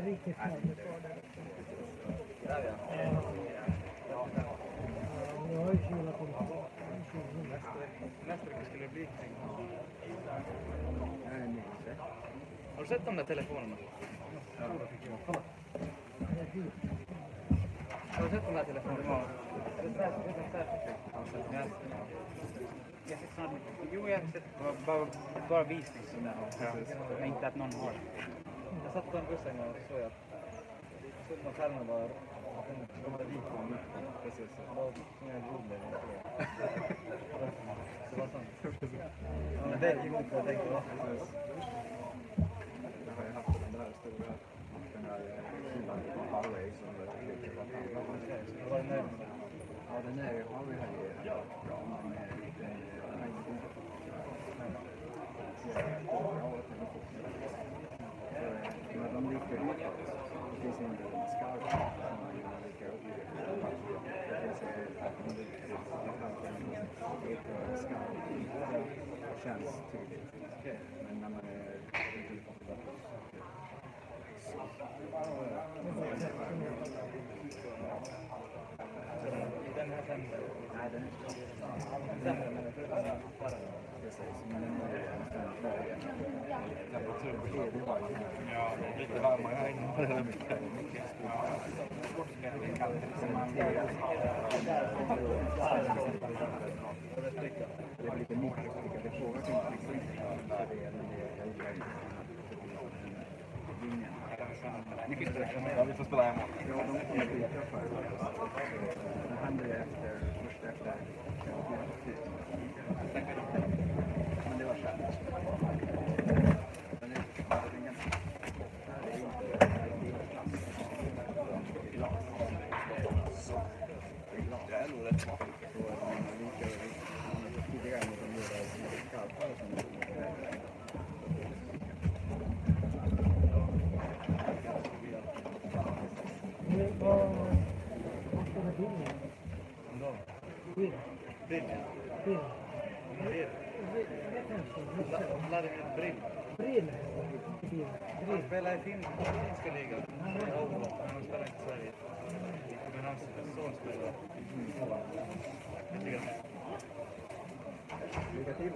Riktigt men jag har ju kilat in på. Nästa vecka skulle det bli. Har du sett de där telefonerna? Har du sett de där telefonerna? Jo, jag har sett bara, bara visning. Men inte att någon har. Jag satt på en buss en gång och såg att såg på skärmen var de hade dit på mitten. Precis. Det var som en rulle. Det var sånt. Jag precis. Jag har ju haft den där stora, den där som Ja, den är har ju varit bra, men den den har inte gått. Men de likar ju Det finns en skarp som man likar upp. Det finns en skarp. Det känns tydligt. Men när man är Ja, lite varmare här inne på den mycket. Det är lite mikrostyckar, det påverkar inte. Ni får spela hemma. Ja, de kommer det. Det igen. Brill. Brill. Vad heter han? Vladimir Brill. Brill. Han spelar i fin, finska ligan. Han spelar inte i Sverige. Men hans son spelar. Jag tycker att Lycka till.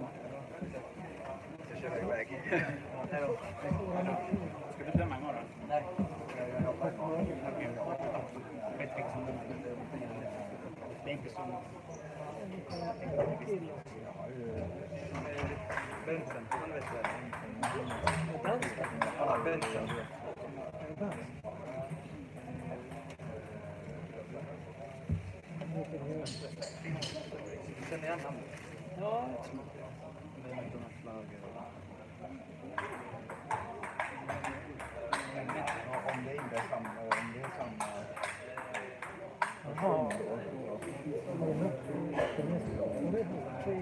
jag kör iväg. Hej då. Känner igen namnet? Ja, Det är inte någon schlager. Ja, Om det inte är samma, om det är samma jaha. det något? Det det.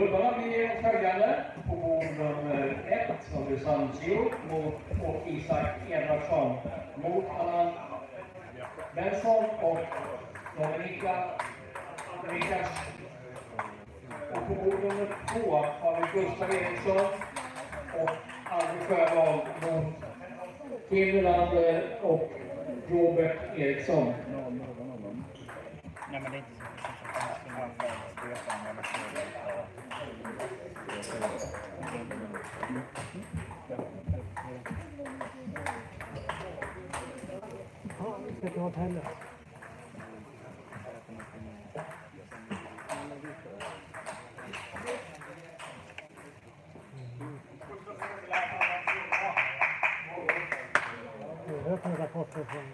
Dubbarna blir följande. På bord nummer ett, Oliver Sandsio mot och Isak Edvardsson mot Allan Benson och Dominika Rikas. Och på bord nummer två har vi Gustav Eriksson och Albin Sjödahl. mot Kim Nylander och Robert Eriksson. Nej, men det är inte så. Ja, ta ett heller. Jag har hört några rapporter från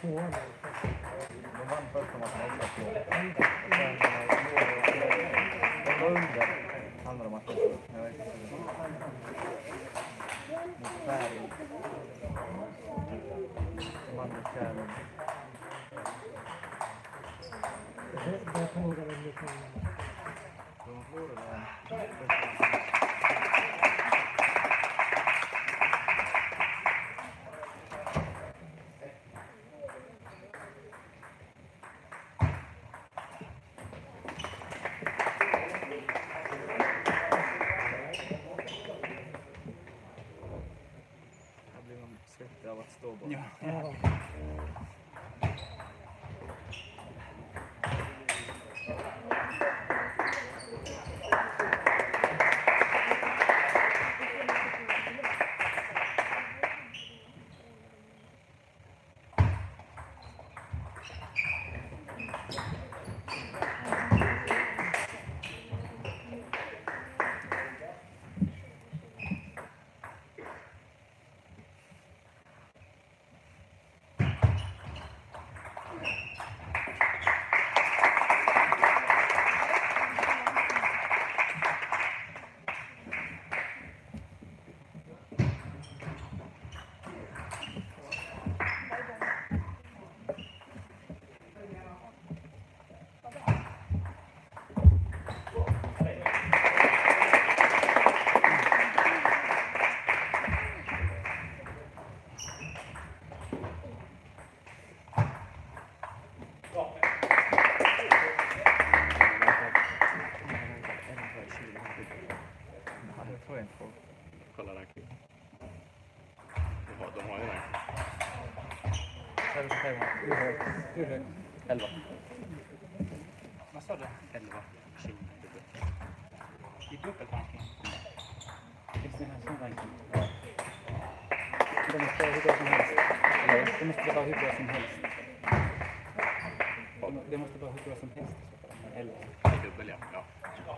tvåan. De vann första matchen också. Sen, de var under andra matchen. Jag vet inte. Mot Sverige. De vann mot Kärlek. Det måste vara hur bra som helst. Det måste vara hur bra som helst i så fall. Eller? Dubbel ja. ja.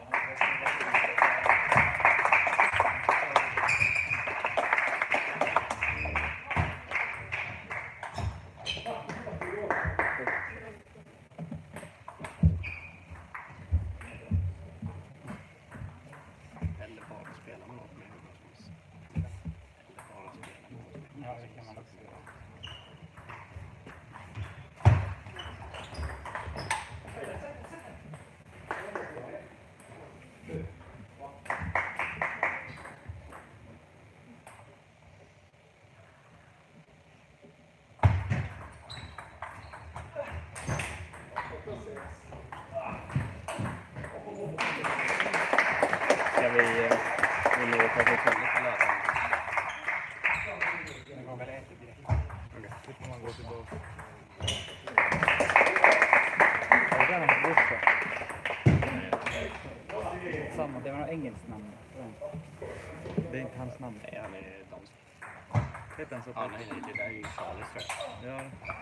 hans namn? Nej, han är dansk. Heter han så? Ja, nej, nej, det där är ju Charles tror jag. Ja.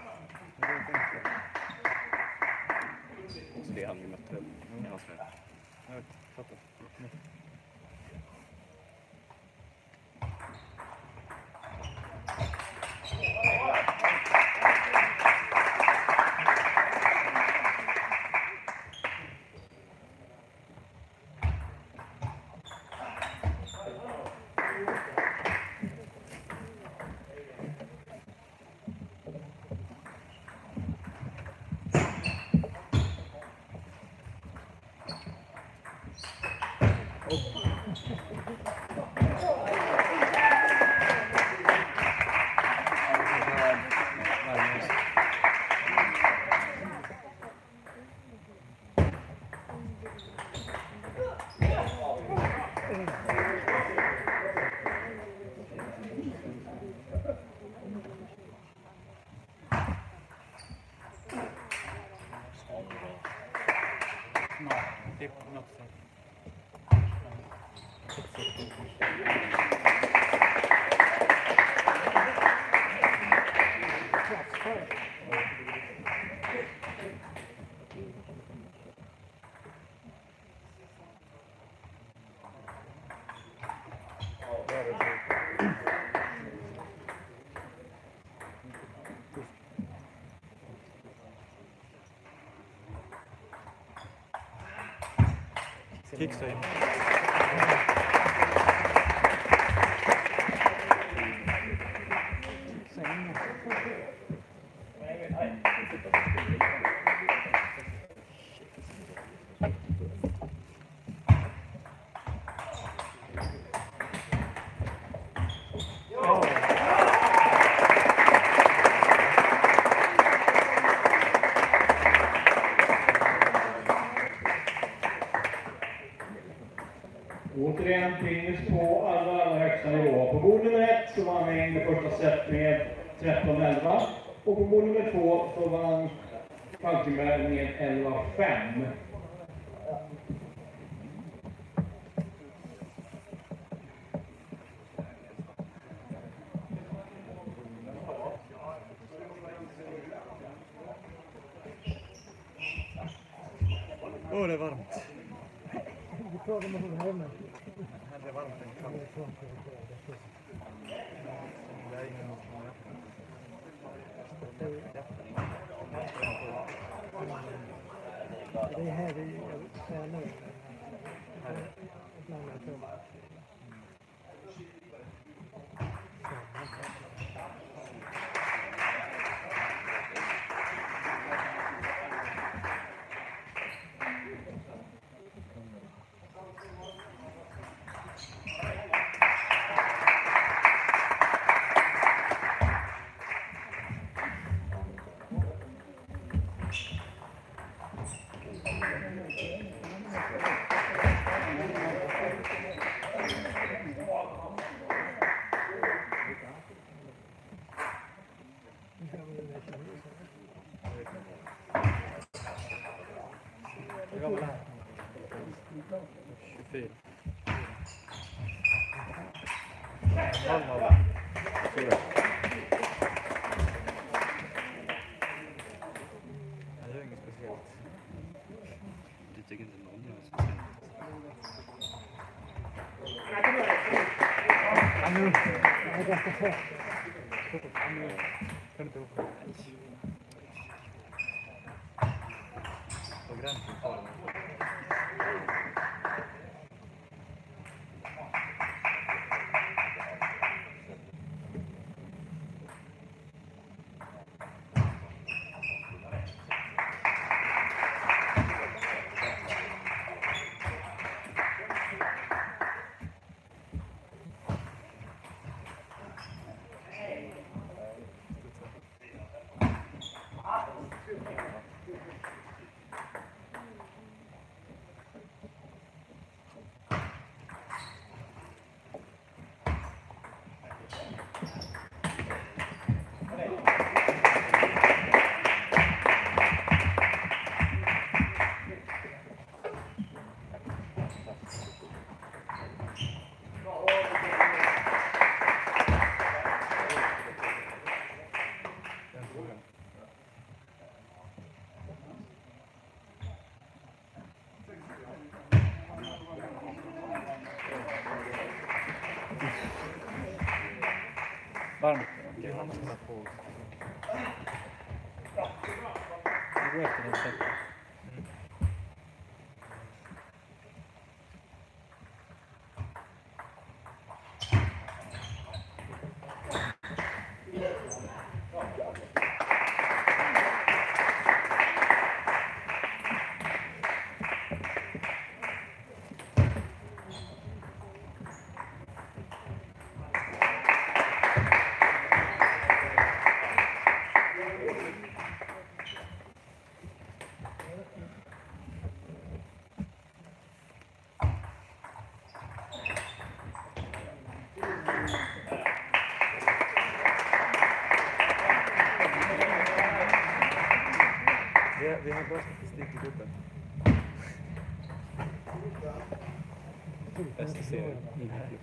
Kriegsfilm. minus 2, allra, allra högsta nivå. På bord nummer ett så vann vi med första set med 13-11. Och på bord nummer två så vann Falkenberg med 11-5. ちょっと髪を垂れておく。Bästa serien. Kommer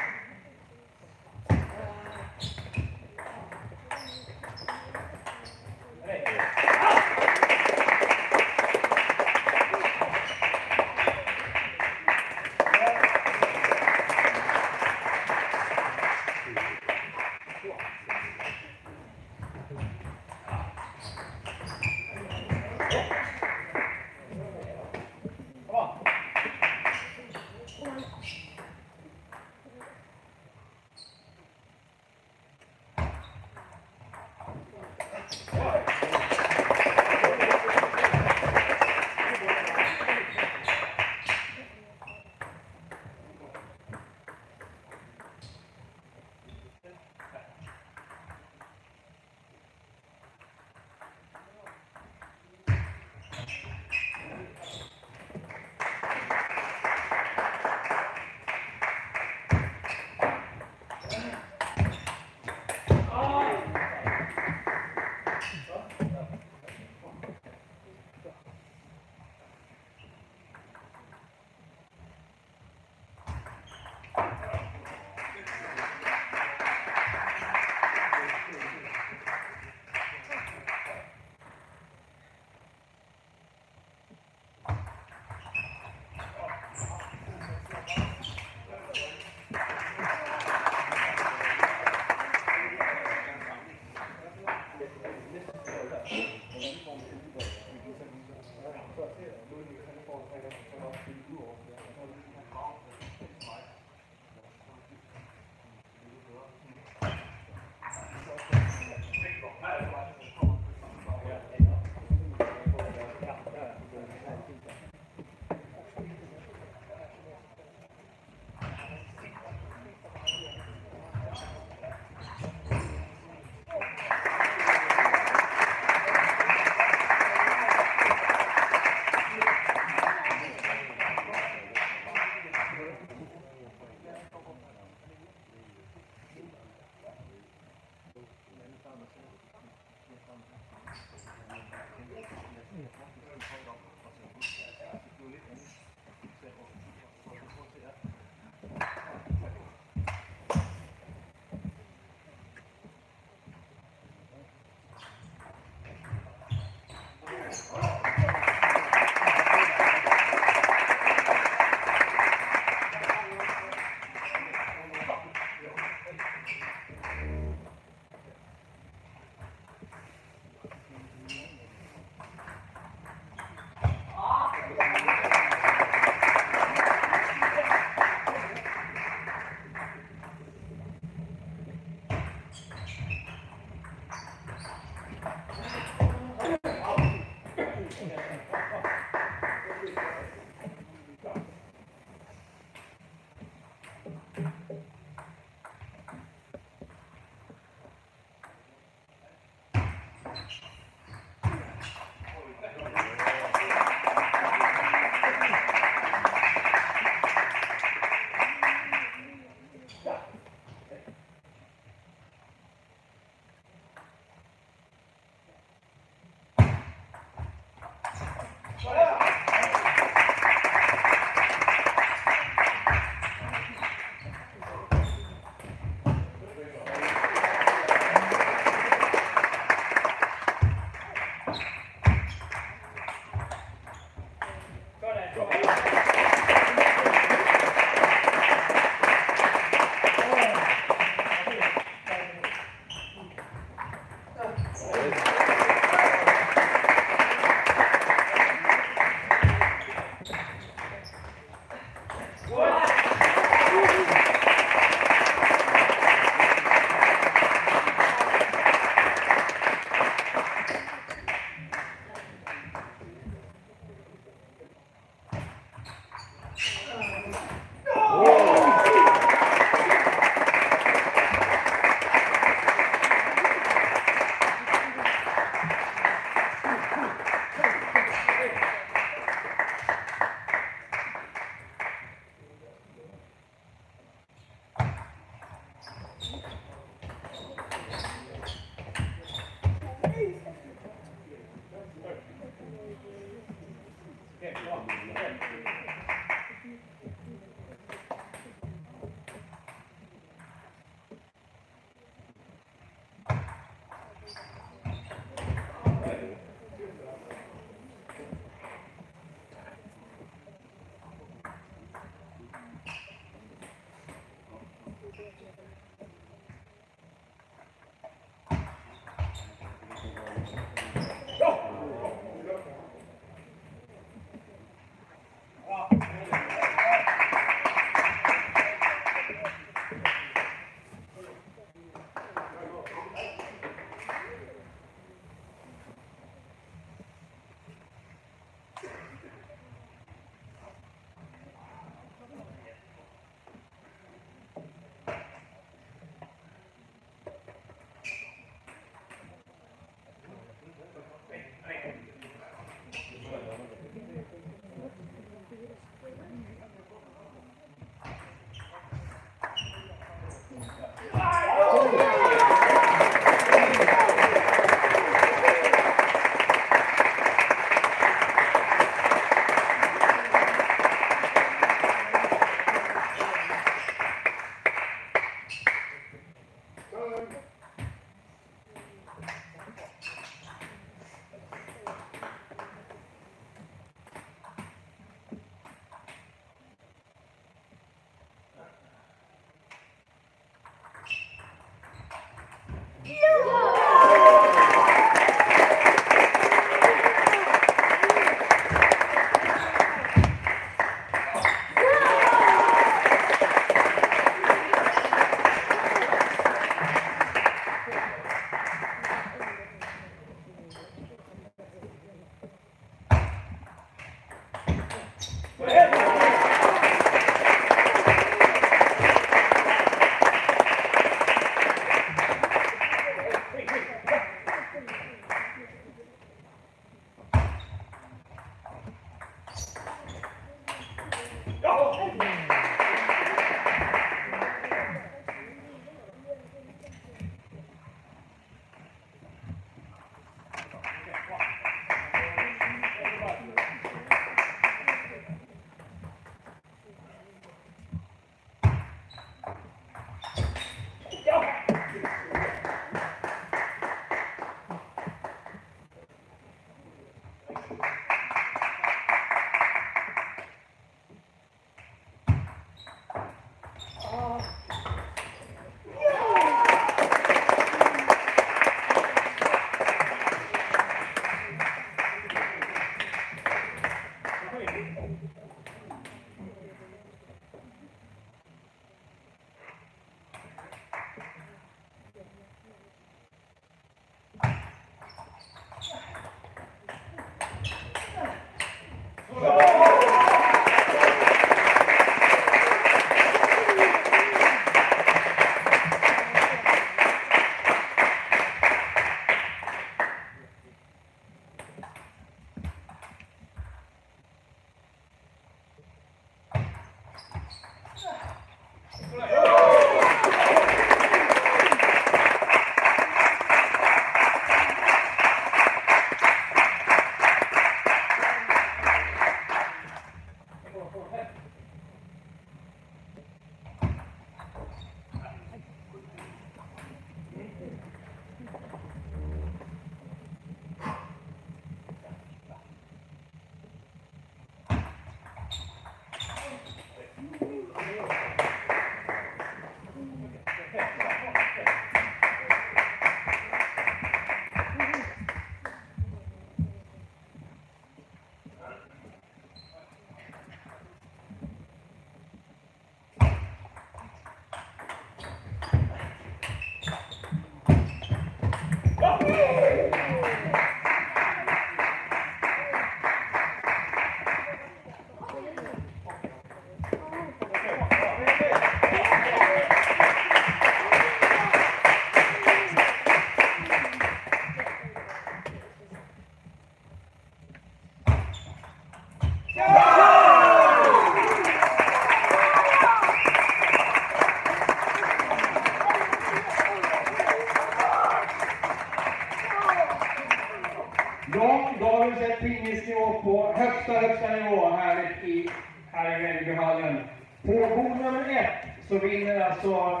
högsta, högsta nivå här i, här i Vällingbyhallen. På bord nummer ett så vinner alltså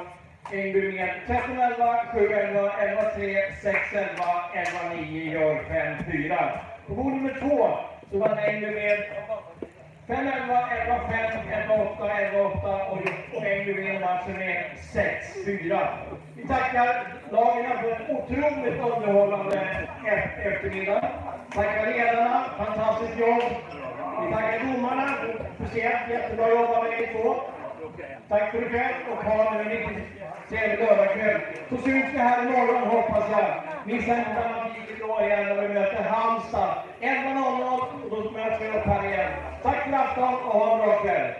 Ängby med 13-11, 7-11, 11-3, 6-11, 11-9, gör 5-4. På bord nummer två så vann Ängby med 5-11, 11-5, 11-8, 11-8 och Ängby vinner matchen med 6-4. Vi tackar lagen för en otroligt underhållande eftermiddag. Tackar ledarna, fantastiskt jobb. Vi tackar domarna, speciellt jättebra jobbat av er två. Tack för ikväll och ha en riktigt trevlig lördagskväll. Så syns vi här imorgon hoppas jag. Missa inte dramatiken då igen när vi möter Halmstad. 11.00 och då möts vi upp här igen. Tack för afton och ha en bra kväll.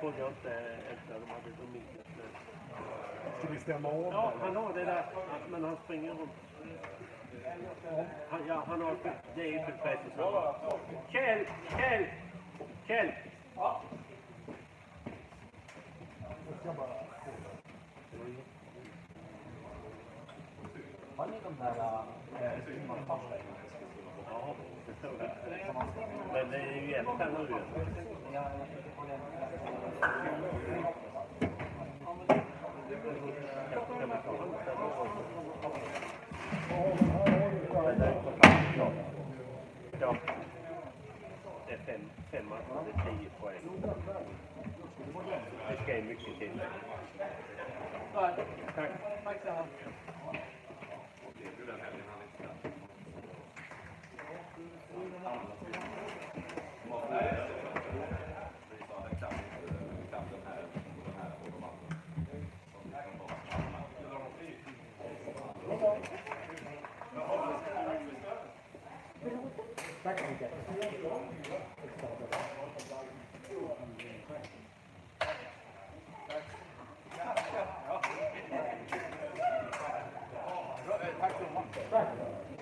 Trodde jag inte efter de hade vunnit. Ska vi stämma av? Ja, han har det där, men han springer runt. Han, ja, han har, det är inte Peter så. Kjell! Kjell! Kjell! Har ni de där äh, timmarpapper? Ja, det tror jag. Men det är ju jämnt här nu ju. Ja, Ja. Det är fem, fem matcher, det är tio poäng. Det ska ju mycket till. Tack. Tack så mycket. Tack.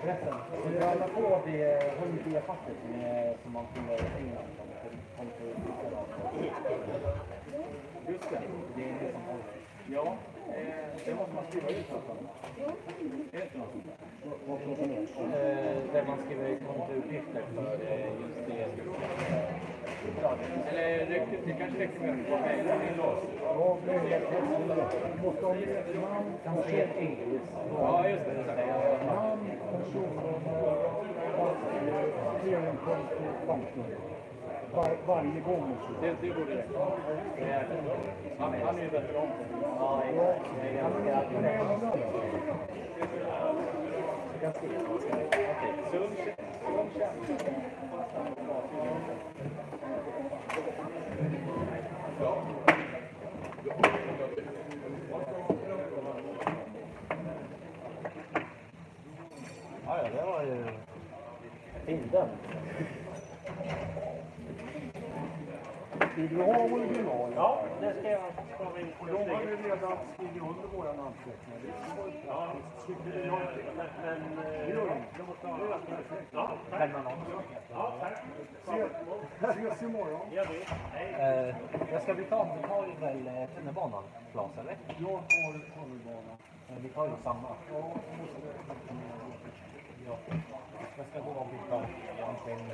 Förresten, ska du alla på det hundbiafattet som man fyller i England? som kommer till Just det, det är det som håller. Ja, det måste man skriva ut alltså. Är det inte något sånt där? Eh, Där man skriver kontuppgifter för eh, just det. Ja, Eller räcker- det kanske räcker med att plocka in en lås. Ja, det är det. måste ha med namn, person. Ja, just det. Namn, personnummer, clearingkonto, banknummer. Var, varje gång. Det, det borde räcka. Han, han är ju veteran. Ja, det är ganska... Okej, sund sund känsla. Ja, ja, det var ju fin den. Vill du ha original? Ja, det ska jag. Och de har ju redan skrivit under våra namnteckningar. Ja, men... Ses imorgon. Eh, jag ska vi ta, vi tar väl eh, tunnelbanan, Claes, eller? Jag tar tunnelbanan. Eh, Vi tar ju samma. Ja, jag ska gå och byta anställning.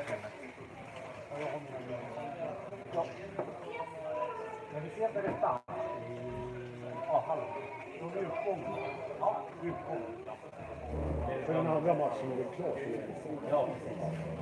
Ja. Men vi väl detta i A-hallen? Är utgång. Ja. Utgång. För den andra matchen är det klart. Ja, precis.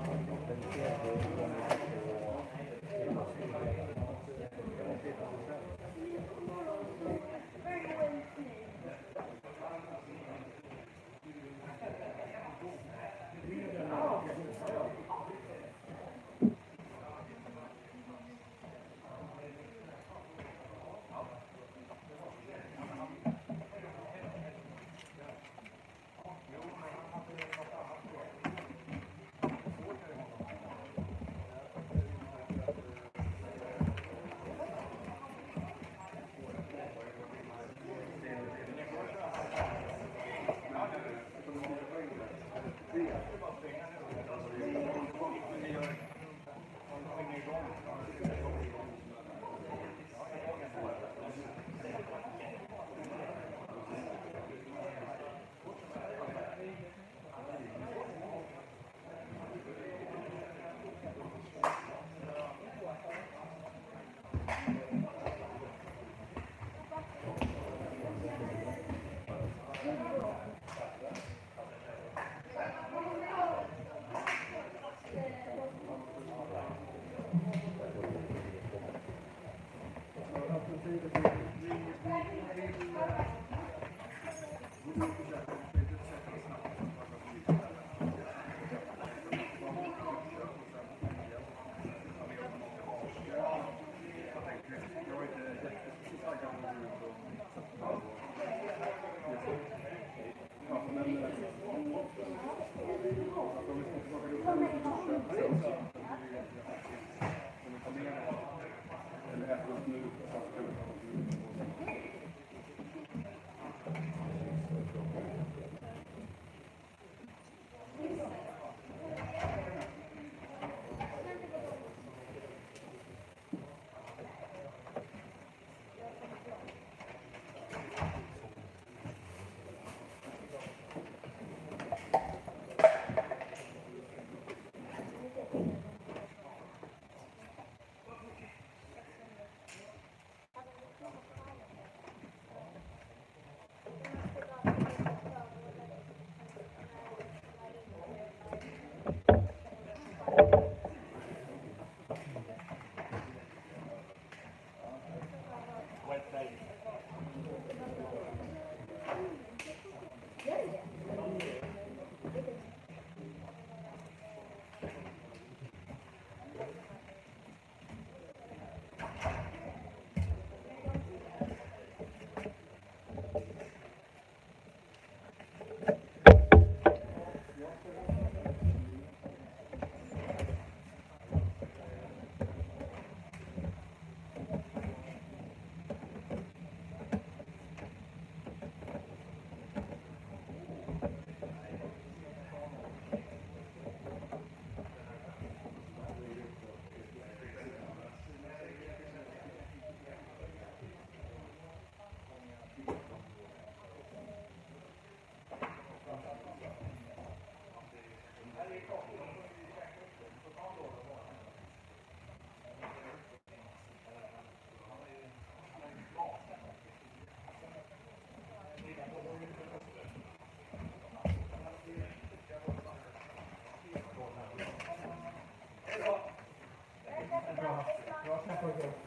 proyecto.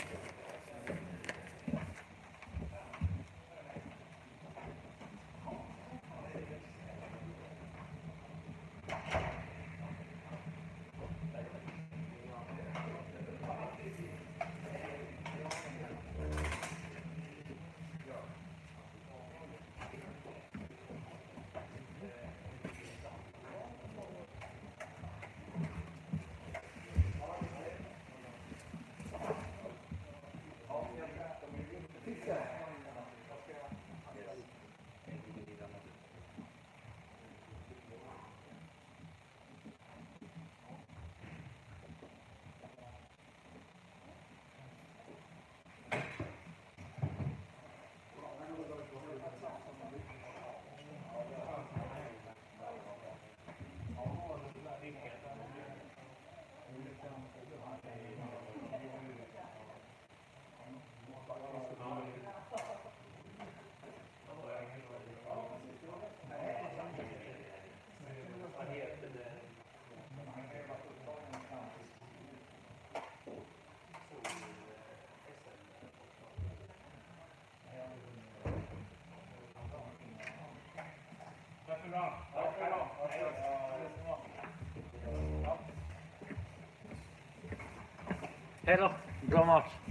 Hej då, bra match.